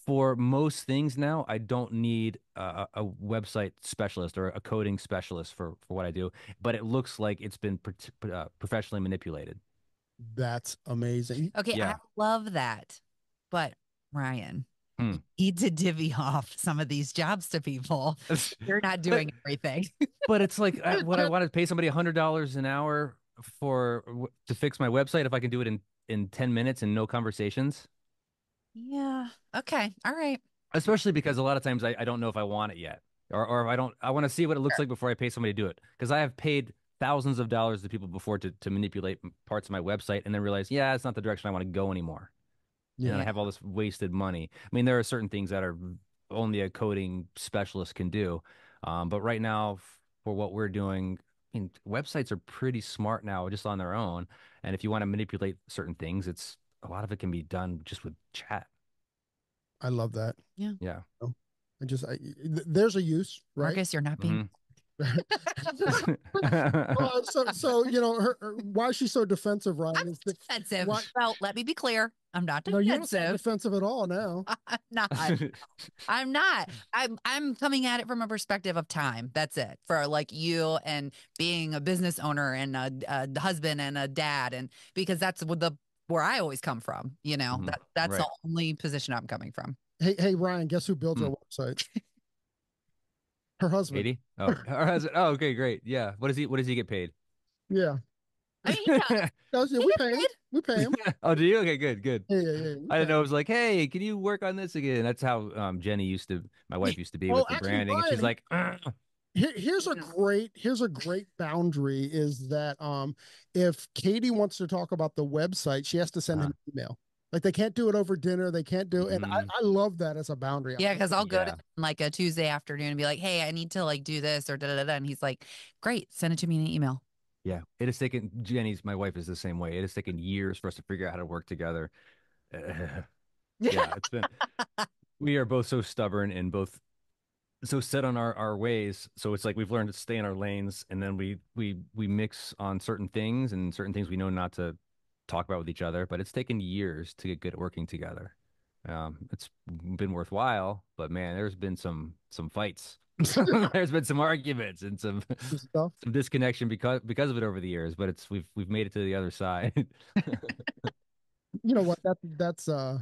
for most things now i don't need a, a website specialist or a coding specialist for for what i do but it looks like it's been pro- uh, professionally manipulated That's amazing. Okay, Yeah. I love that, but Ryan, Hmm. you need to divvy off some of these jobs to people. *laughs* You're not doing everything. *laughs* but it's like I, what i *laughs* want to pay somebody $100 an hour for to fix my website if i can do it in in 10 minutes and no conversations yeah. Okay. All right. especially because a lot of times I, I don't know if I want it yet, or or if I don't I want to see what it looks like before I pay somebody to do it. Because I have paid thousands of dollars to people before to to manipulate parts of my website, and then realize, yeah, it's not the direction I want to go anymore. And Yeah. I have all this wasted money. I mean, there are certain things that are only a coding specialist can do, um, but right now for what we're doing. I mean, websites are pretty smart now just on their own. And if you want to manipulate certain things, it's a lot of it can be done just with chat. I love that. Yeah. Yeah. I just I, th- there's a use, right? Marcus, you're not being. Mhm. *laughs* Well, so so you know her, her- why she's so defensive, Ryan. I'm Is that, defensive. Why- Well, let me be clear. I'm not defensive. no, you're not defensive. defensive at all now. *laughs* I'm not. I'm not. I'm I'm coming at it from a perspective of time. That's it. For like you and being a business owner and a, a husband and a dad, and because that's what the where I always come from. You know Mhm. that that's Right. the only position I'm coming from. Hey hey Ryan, guess who builds Hmm. our website? *laughs* Her husband. Katie? Oh, her husband. Oh, okay, great. Yeah. What does he? What does he get paid? Yeah. I mean, yeah, Does *laughs* yeah, we gets pay him. We pay him. *laughs* oh, do you? Okay, good, good. Yeah, yeah, yeah. I didn't know. It was like, hey, can you work on this again? That's how um, Jenny used to. My wife used to be Well, with the actually, branding, and she's like, "Ugh." *clears throat* Here, here's a great here's a great boundary is that um if Katie wants to talk about the website, she has to send Uh-huh. an email. Like they can't do it over dinner. They can't do and I, Mhm. I love that as a boundary. Yeah, because I'll go to Yeah. him like a Tuesday afternoon and be like, "Hey, I need to like do this or da da da,", da," and he's like, "Great, send it to me in an email." Yeah, it has taken Jenny's. My wife is the same way. It has taken years for us to figure out how to work together. *laughs* yeah, it's been. *laughs* we are both so stubborn and both so set on our our ways. So it's like we've learned to stay in our lanes, and then we we we mix on certain things and certain things we know not to talk about with each other. But it's taken years to get good at working together. Um, it's been worthwhile, but man, there's been some some fights. *laughs* there's been some arguments and some *laughs* stuff. some disconnection because because of it over the years. But it's we've we've made it to the other side. *laughs* You know what? That that's uh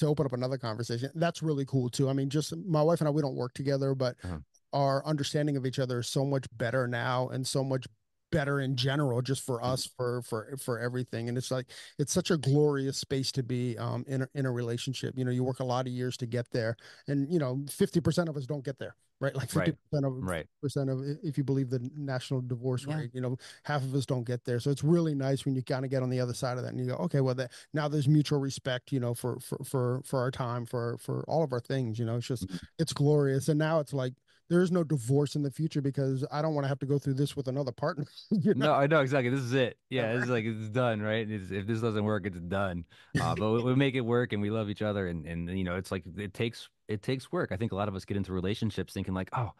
to open up another conversation. That's really cool too. I mean, just my wife and I, we don't work together, but Uh-huh. our understanding of each other is so much better now and so much better in general just for Mm-hmm. us for for for everything and it's like it's such a glorious space to be um in a, in a relationship you know you work a lot of years to get there and you know 50% of us don't get there right like 50% Right. of right. percent of if you believe the national divorce Yeah. rate you know half of us don't get there so it's really nice when you kind of get on the other side of that and you go okay well that now there's mutual respect you know for for for for our time for for all of our things you know it's just Mhm. it's glorious and now it's like there is no divorce in the future because i don't want to have to go through this with another partner *laughs* you know No, I know exactly. This is it. Yeah, it's like it's done, right? It's, if this doesn't work, it's done. Uh, but we, we make it work, and we love each other, and and you know, it's like it takes it takes work. I think a lot of us get into relationships thinking like, oh,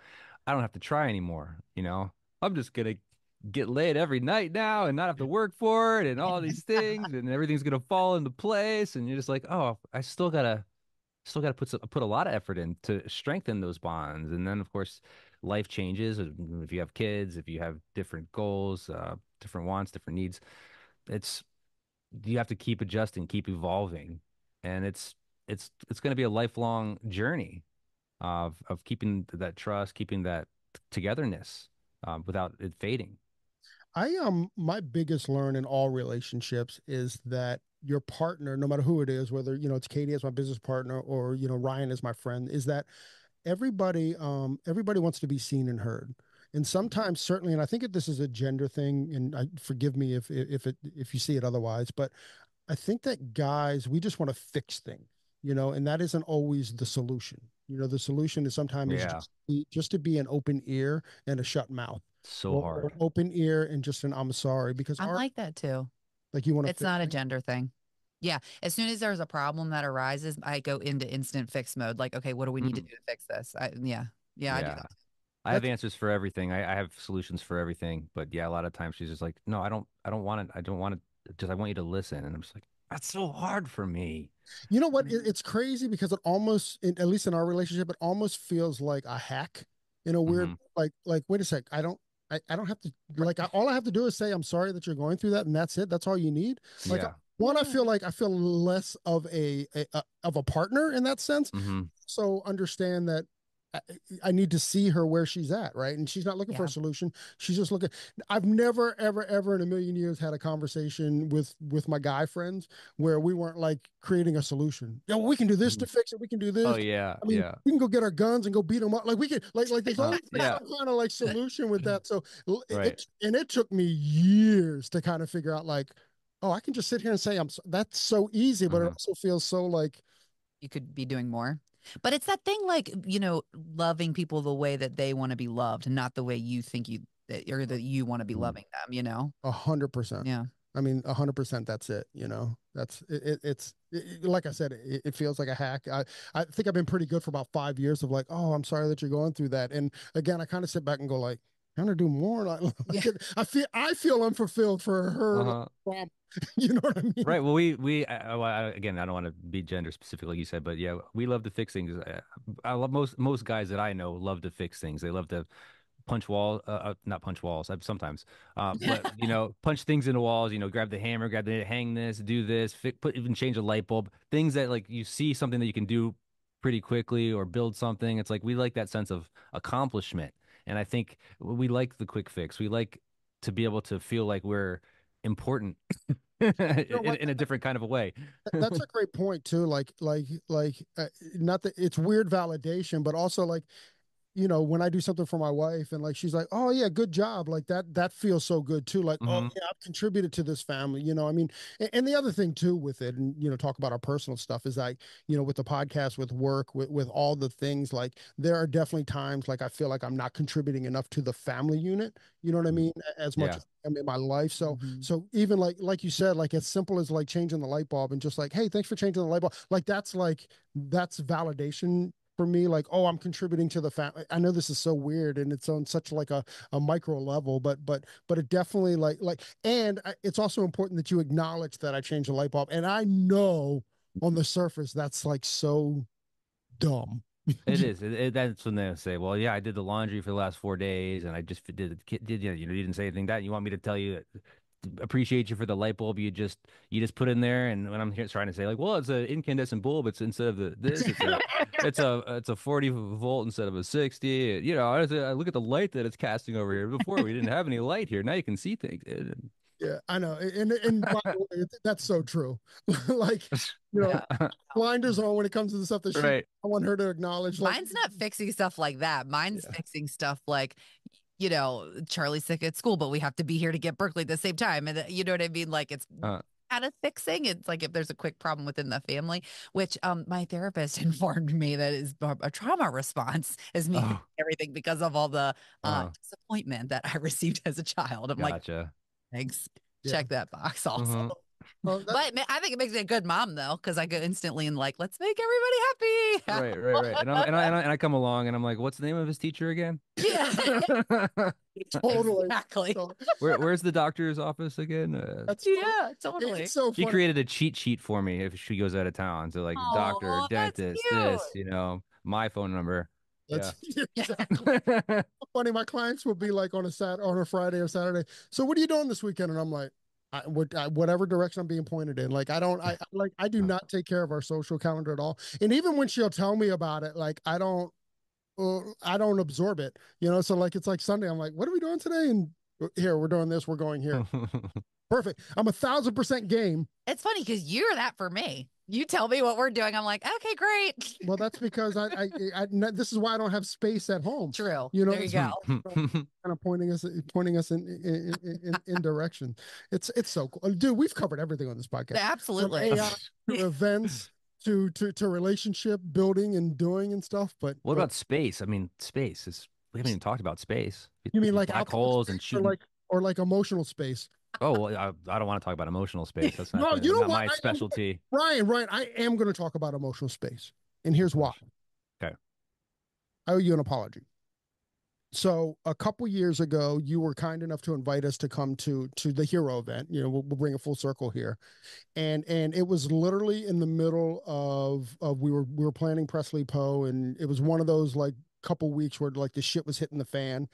I don't have to try anymore. You know, I'm just gonna get laid every night now and not have to *laughs* work for it, and all these things, and everything's gonna fall into place, and you're just like, oh, I still gotta still gotta put some, put a lot of effort in to strengthen those bonds, and then of course life changes if you have kids if you have different goals uh, different wants different needs it's you have to keep adjusting keep evolving and it's it's it's going to be a lifelong journey of of keeping that trust keeping that togetherness um, without it fading I um my biggest learn in all relationships is that your partner, no matter who it is, whether you know it's Katie as my business partner or you know Ryan as my friend, is that everybody um everybody wants to be seen and heard. And sometimes certainly, and I think this is a gender thing, and I forgive me if if it if you see it otherwise, but I think that guys, we just want to fix things, you know, and that isn't always the solution. You know, the solution is sometimes Yeah. just, be, just to be an open ear and a shut mouth so or- or hard an open ear and just an I'm sorry because I our, like that too. like you want to It's not a gender thing. Yeah. As soon as there's a problem that arises, I go into instant fix mode. Like, okay, what do we need to Mhm. do to fix this? I, yeah. Yeah. I do that. I have answers for everything. I, I have solutions for everything. But yeah, a lot of times she's just like, no, I don't, I don't want it. I don't want it. Just, I want you to listen. And I'm just like, that's so hard for me. You know what? It, it's crazy because it almost, in, at least in our relationship, it almost feels like a hack in a weird, Mhm. like, like, wait a sec. I don't, I, I don't have to, like, I, all I have to do is say, I'm sorry that you're going through that. And that's it. That's all you need. Like, yeah. One, I feel like I feel less of a, a, a of a partner in that sense. hmm So understand that I, I need to see her where she's at, right? And she's not looking for a solution. She's just looking. I've never, ever, ever in a million years had a conversation with with my guy friends where we weren't like creating a solution. Yeah, we can do this to fix it. We can do this. Oh yeah. I mean, yeah. we can go get our guns and go beat them up. Like we can, like, like there's Uh, always like yeah. some kind of like solution with *laughs* that. So, Right. it, and it took me years to kind of figure out like, oh, I can just sit here and say I'm. So, that's so easy, but it Uh-huh. also feels so like You could be doing more. But it's that thing like, you know, loving people the way that they want to be loved, not the way you think you, that, or that you want to be Mhm. loving them, you know? a hundred percent. Yeah. I mean, a hundred percent. That's it. You know, that's it. it it's it, like I said, it, it feels like a hack. I I think I've been pretty good for about five years of like, oh, I'm sorry that you're going through that. And again, I kind of sit back and go like, I'm gonna do more. *laughs* Like, Yeah. I feel I feel unfulfilled for her. Uh-huh. *laughs* you know what I mean? Right. Well, we we I, again, I don't want to be gender specific, like you said, but yeah, we love to fix things. I, I love most most guys that I know love to fix things. They love to punch wall, uh, uh, not punch walls. Sometimes, uh, but you *laughs* know, punch things into walls. You know, grab the hammer, grab the hang this, do this, fi- put even change a light bulb. Things that like you see something that you can do pretty quickly or build something. It's like we like that sense of accomplishment, and I think we like the quick fix. We like to be able to feel like we're important *laughs* *laughs* in, in a different kind of a way. That's a great point too. Like like like uh, not that it's weird validation, but also like you know when i do something for my wife and like she's like oh yeah good job like that that feels so good too like oh Mhm. yeah i've contributed to this family you know i mean and, and the other thing too with it and you know talk about our personal stuff is like you know with the podcast with work with, with all the things like there are definitely times like i feel like i'm not contributing enough to the family unit you know what i mean as much Yeah. as i'm in my life so Mhm. so even like like you said like as simple as like changing the light bulb and just like hey thanks for changing the light bulb like that's like that's validation for me like oh i'm contributing to the family i know this is so weird and it's on such like a, a micro level but but but it definitely like like and I- it's also important that you acknowledge that i changed the light bulb and i know on the surface that's like so dumb It *laughs* is. It, it- that's when they say, "Well, yeah, I did the laundry for the last four days, and I just did did did you you know, you didn't say anything that you want me to tell you appreciate you for the light bulb you just you just put in there." And when I'm here trying to say like, "Well, it's an incandescent bulb. It's instead of the this, it's a it's a *laughs* it's a 40 volt instead of a 60. You know, I, I look at the light that it's casting over here. Before we didn't have any light here. Now you can see things." Yeah i know and and by the way, that's so true *laughs* like you know blinders on when it comes to the stuff that she, right. i want her to acknowledge like Mine's not fixing stuff like that. Mine's Yeah. fixing stuff like, you know, Charlie's sick at school, but we have to be here to get Berkeley at the same time. And uh, you know what I mean? Like it's Uh. kind of fixing. It's like if there's a quick problem within the family, which um my therapist *laughs* informed me that is a trauma response is me Oh. *laughs* everything because of all the uh, Uh. disappointment that I *laughs* received as a child. I'm like, Gotcha. thanks. Yeah. Check that box also. Mhm. Oh, *laughs* But I think it makes me a good mom though, because I go instantly and like, let's make everybody happy. right, right, right. And, I'm, and, I, and I and I come along and I'm like, "What's the name of his teacher again?" Yeah. *laughs* *laughs* totally Exactly. Where, where's the doctor's office again? Uh, that's Yeah, totally. it's so she created a cheat sheet for me if she goes out of town. So like Aw, doctor, that's dentist, this, you know, my phone number. That's Yeah. exactly. funny. My clients will be like on a sat on a Friday or Saturday. So what are you doing this weekend? And I'm like, I, what, I, whatever direction I'm being pointed in. Like I don't, I I- *laughs* like I do not take care of our social calendar at all. And even when she'll tell me about it, like I don't, uh, I don't absorb it. You know. So like it's like Sunday. I'm like, what are we doing today? And uh, here we're doing this. We're going here. *laughs* Perfect. I'm a thousand percent game. It's funny because you're that for me. You tell me what we're doing. I'm like, okay, great. Well, that's because I, I, *laughs* I, I this is why I don't have space at home. True. You know, there you go. Hmm. *laughs* kind of pointing us pointing us in in, in, in, in direction. It's it's so cool, dude. We've covered everything on this podcast, from Absolutely. AI to *laughs* events to to to relationship building and doing and stuff. But what but about space? I mean, space is. We haven't even talked about space. you mean like black holes and shooting? or like or like emotional space? Oh, well, I, I don't want to talk about emotional space. That's not, No, my- you know not what? my I- specialty. Ryan, Ryan, I am going to talk about emotional space, and here's why. Okay. I owe you an apology. So a couple years ago, you were kind enough to invite us to come to to the hero event. You know, we'll, we'll bring a full circle here, and and it was literally in the middle of of we were we were planning Presley Poe, and it was one of those like couple weeks where like the shit was hitting the fan,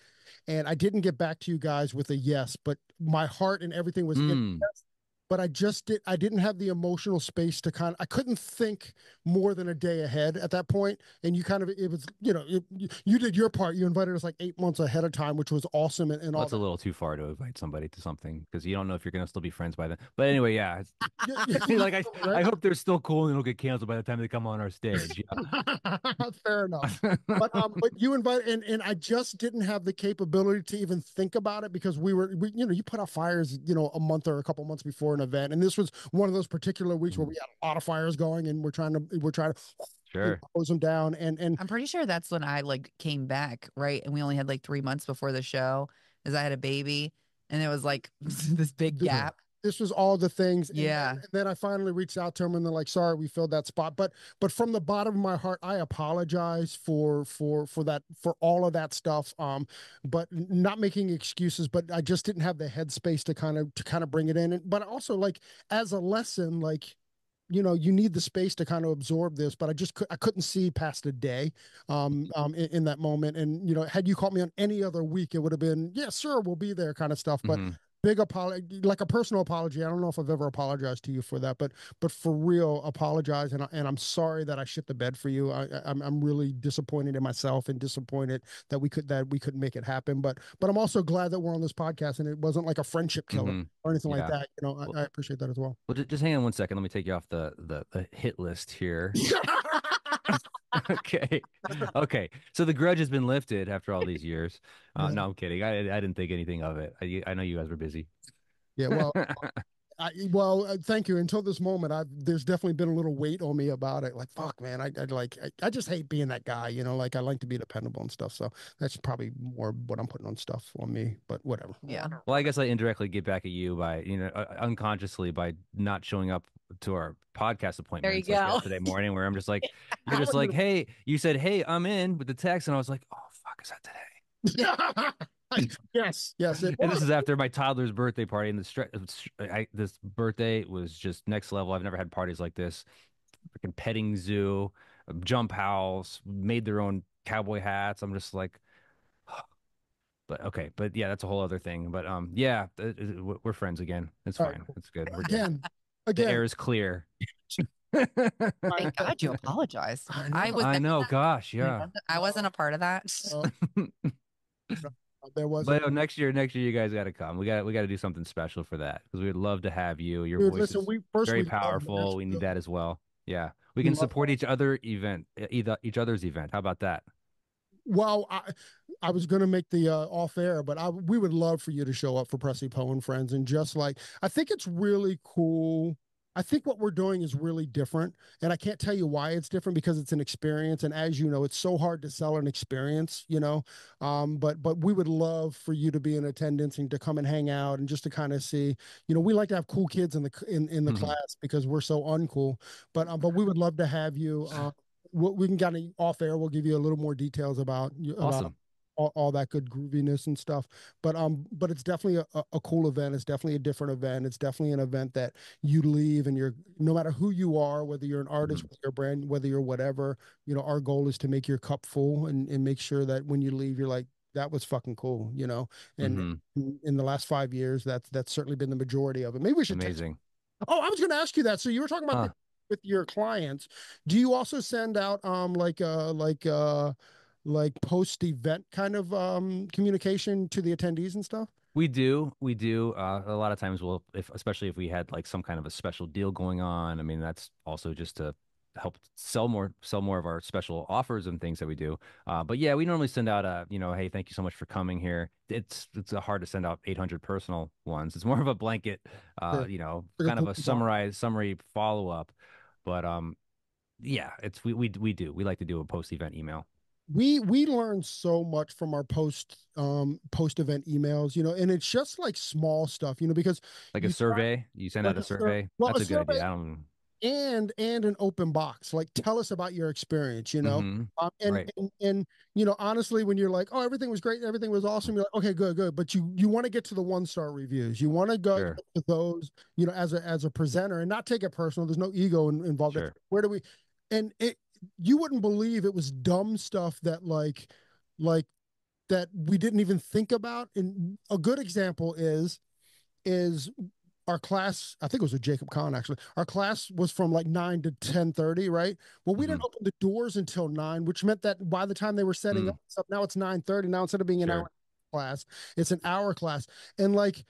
and I didn't get back to you guys with a yes, but my heart and everything was in Mm, but I just did I didn't have the emotional space to kind of I couldn't think more than a day ahead at that point and you kind of it was you know it, you, did your part you invited us like 8 months ahead of time which was awesome and, and all that's a little too far to invite somebody to something because you don't know if you're gonna still be friends by then. But anyway, yeah. that. *laughs* Yeah, *laughs* like I, *laughs* I hope they're still cool and it'll get canceled by the time they come on our stage. fair enough but um but you invite and and I just didn't have the capability to even think about it because we were we, you know you put out fires you know a month or a couple months before an event and this was one of those particular weeks where mm. we had a lot of fires going and we're trying to we're trying to sure. *laughs* close them down and and I'm pretty sure that's when I like came back, right? And we only had like three months before the show, as I had a baby, and it was like *laughs* this big gap. This was all the things and then- Yeah. and then i finally reached out to him and they're like sorry we filled that spot but but from the bottom of my heart i apologize for for for that for all of that stuff um but not making excuses but i just didn't have the headspace to kind of to kind of bring it in and, but also like as a lesson like you know you need the space to kind of absorb this but i just could i couldn't see past a day um um in, in that moment and you know had you called me on any other week it would have been yeah sure we'll be there kind of stuff but Mhm. Big apology like a personal apology i don't know if i've ever apologized to you for that but but for real apologize and, I, and i'm sorry that i shit the bed for you I, I i'm i'm really disappointed in myself and disappointed that we could that we couldn't make it happen but but i'm also glad that we're on this podcast and it wasn't like a friendship killer Mhm. or anything like that you know I, I appreciate that as well Well, just hang on one second. Let me take you off the the, the hit list here. *laughs* *laughs* okay. Okay. So the grudge has been lifted after all these years. Uh, no, I'm kidding. I I didn't think anything of it. I, I know you guys were busy. Yeah, well, *laughs* I, well, uh, thank you. Until this moment, I've there's definitely been a little weight on me about it. Like, fuck, man, I, I like, I, I just hate being that guy. You know, like I like to be dependable and stuff. So that's probably more what I'm putting on stuff on me. But whatever. Yeah. Well, I guess I indirectly get back at you by, you know, uh, unconsciously by not showing up to our podcast appointments like go. yesterday morning, where I'm just like, *laughs* you're just like, hey, you said, hey, I'm in with the text, and I was like, oh fuck, is that today? *laughs* *laughs* yes, yes. It And this is after my toddler's birthday party, and the stre- I, this birthday was just next level. I've never had parties like this. Freaking petting zoo, jump house, made their own cowboy hats. I'm just like, *sighs* but okay, but yeah, that's a whole other thing. But um, yeah, th- th- we're we're friends again. It's All right, fine. It's good. We're good. again, The air is clear. Thank God you *laughs* apologized. I I know. was. I know. Gosh, yeah. I wasn't a part of that. *laughs* There was. But uh, next year, next year, you guys got to come. We got we got to do something special for that because we would love to have you. Your Dude, voice listen, is we first very we powerful. We need that as well. Yeah, we We can support each other event, either each other's event. How about that? Well, I, I was going to make the uh, off air, but I, we would love for you to show up for Presley Poe and Friends. And just like, I think it's really cool. I think what we're doing is really different. And I can't tell you why it's different because it's an experience. And as you know, it's so hard to sell an experience, you know. Um, but but we would love for you to be in attendance and to come and hang out and just to kind of see, you know, we like to have cool kids in the in, in the Mhm. class because we're so uncool. But um, but we would love to have you. *laughs* Uh, we, we can get off air. We'll give you a little more details about you about Awesome. All, all that good grooviness and stuff. But um, but it's definitely a, a- cool event. It's definitely a different event. It's definitely an event that you leave and you're no matter who you are, whether you're an artist, whether you're a brand, whether you're whatever, you know, our goal is to make your cup full and, and make sure that when you leave, you're like, that was fucking cool, you know. And Mhm. in, the last five years, that's that's certainly been the majority of it. Maybe we should take Amazing. Oh, I was going to ask you that. So you were talking about Huh. the- with your clients. Do you also send out um like uh like uh like post event kind of um communication to the attendees and stuff? We do, we do. Uh, a lot of times, we'll, if especially if we had like some kind of a special deal going on. I mean, that's also just to help sell more, sell more of our special offers and things that we do. Uh, but yeah, we normally send out a, you know, hey, thank you so much for coming here. It's it's hard to send out 800 personal ones. It's more of a blanket, uh, Sure. you know, kind of a summarized summary follow up. But um, yeah, it's we we we do. We like to do a post event email. We we learn so much from our post um post event emails you know and it's just like small stuff you know because Like a try- survey. You send like out a a sur- survey. well, That's a a good idea. And and an open box like tell us about your experience you know Mhm. Um, and, Right. and and you know honestly when you're like oh everything was great everything was awesome you're like okay good good but you you want to get to the one star reviews you want to go Sure. to those you know as a as a presenter and not take it personal there's no ego in, involved Sure. where do we and it you wouldn't believe it was dumb stuff that like like that we didn't even think about. And a good example is is our class i think it was with jacob Kahn actually. Our class was from like 9 to 10 30 right? Well we didn't open the doors until 9 which meant that by the time they were setting Mm. up stuff now it's 9 30 now instead of being an Sure. hour class it's an hour class. And like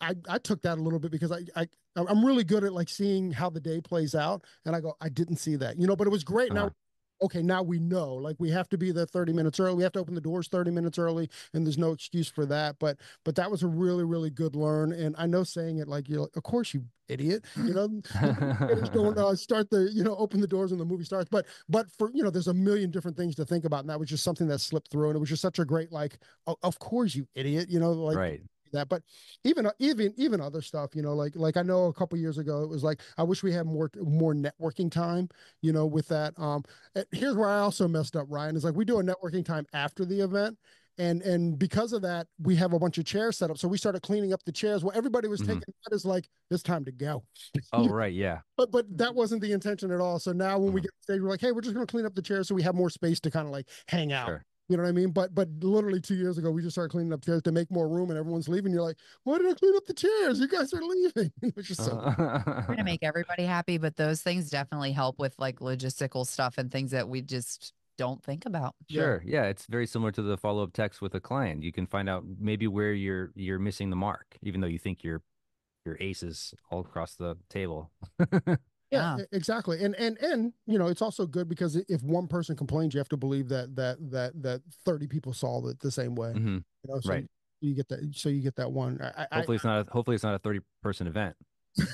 I, I took that a little bit because I, I I'm really good at like seeing how the day plays out, and I go I didn't see that, you know. But it was great. Now, Uh-huh. okay, now we know. Like we have to be there 30 minutes early. We have to open the doors 30 minutes early, and there's no excuse for that. But but that was a really really good learn. And I know saying it like you're like, of course you idiot, you know. *laughs* Don't uh, start the you know open the doors when the movie starts but but for you know there's a million different things to think about and that was just something that slipped through and it was just such a great like oh, of course you idiot you know like right. That but even even even other stuff you know like like i know a couple years ago it was like i wish we had more more networking time you know with that um here's where i also messed up ryan is like we do a networking time after the event and and because of that we have a bunch of chairs set up so we started cleaning up the chairs well everybody was Mhm. taking that as like it's time to go *laughs* Oh, right. Yeah. but but that wasn't the intention at all so now when we Mhm. get to stage we're like hey we're just going to clean up the chairs so we have more space to kind of like hang out Sure. You know what I mean? But but literally two years ago, we just started cleaning up chairs to make more room, and everyone's leaving. You're like, why did I clean up the chairs? You guys are leaving. *laughs* It's just so. Uh, We're gonna make everybody happy, but those things definitely help with like logistical stuff and things that we just don't think about. Yeah. Sure. Yeah, it's very similar to the follow-up text with a client. You can find out maybe where you're you're missing the mark, even though you think you're your aces all across the table. *laughs* Yeah. e- exactly. And and and you know, it's also good because if one person complains, you have to believe that that that that 30 people saw it the same way. hmm You know, so Right. you get that so you get that one. I, I, Hopefully it's not. A, hopefully it's not a thirty person event. *laughs*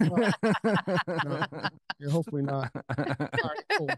No, yeah, hopefully not. *laughs* All right, cool.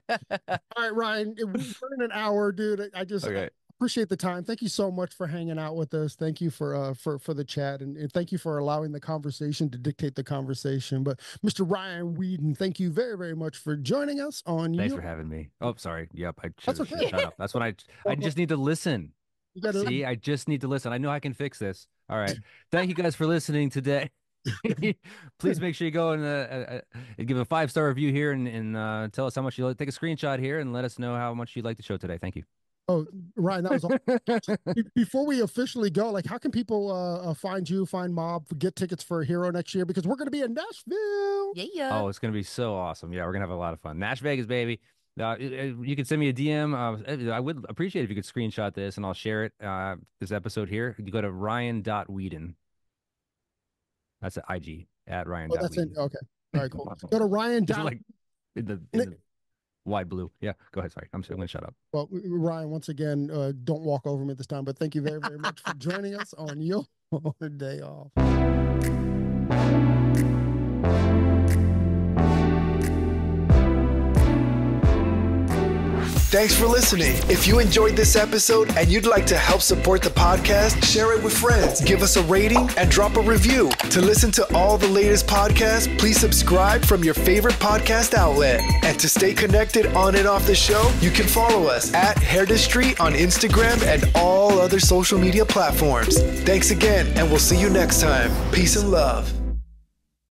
All right, Ryan, it- we're in an hour, dude. I- I just I okay. Appreciate the time. Thank you so much for hanging out with us. Thank you for uh for for the chat and, and thank you for allowing the conversation to dictate the conversation. But Mr. Ryan Weeden, thank you very very much for joining us on. Thanks Your- for having me. Oh, sorry. Yep. I That's should have okay. shut up. That's what I. *laughs* I just need to listen. You gotta- See, I just need to listen. I know I can fix this. All right. Thank you guys for listening today. *laughs* Please make sure you go and uh, uh, uh, give a five star review here and, and uh, tell us how much you like. Take a screenshot here and let us know how much you like the show today. Thank you. Oh, Ryan, that was all. Before we officially go, like, how can people uh, uh find you, find Mob, get tickets for a Hero next year? Because we're going to be in Nashville. Yeah, yeah. Oh, it's gonna be so awesome. Yeah, we're gonna have a lot of fun. Nash Vegas, baby. Uh, it- it- you can send me a DM. Uh, I would appreciate if you could screenshot this and I'll share it. Uh, this episode here. You go to ryan.weeden. That's at IG at Ryan. Oh, that's in. Okay. All right, cool. Go to Ryan. Dot- like in the, in the wide blue. Yeah, go ahead. Sorry, I'm, I'm gonna shut up. Well, Ryan, once again, uh, don't walk over me this time, but thank you very, very much for joining us on your *laughs* day off. Thanks for listening. If you enjoyed this episode and you'd like to help support the podcast, share it with friends, give us a rating, and drop a review. To listen to all the latest podcasts, please subscribe from your favorite podcast outlet. And to stay connected on and off the show, you can follow us at Hairdustry on Instagram and all other social media platforms. Thanks again, and we'll see you next time. Peace and love.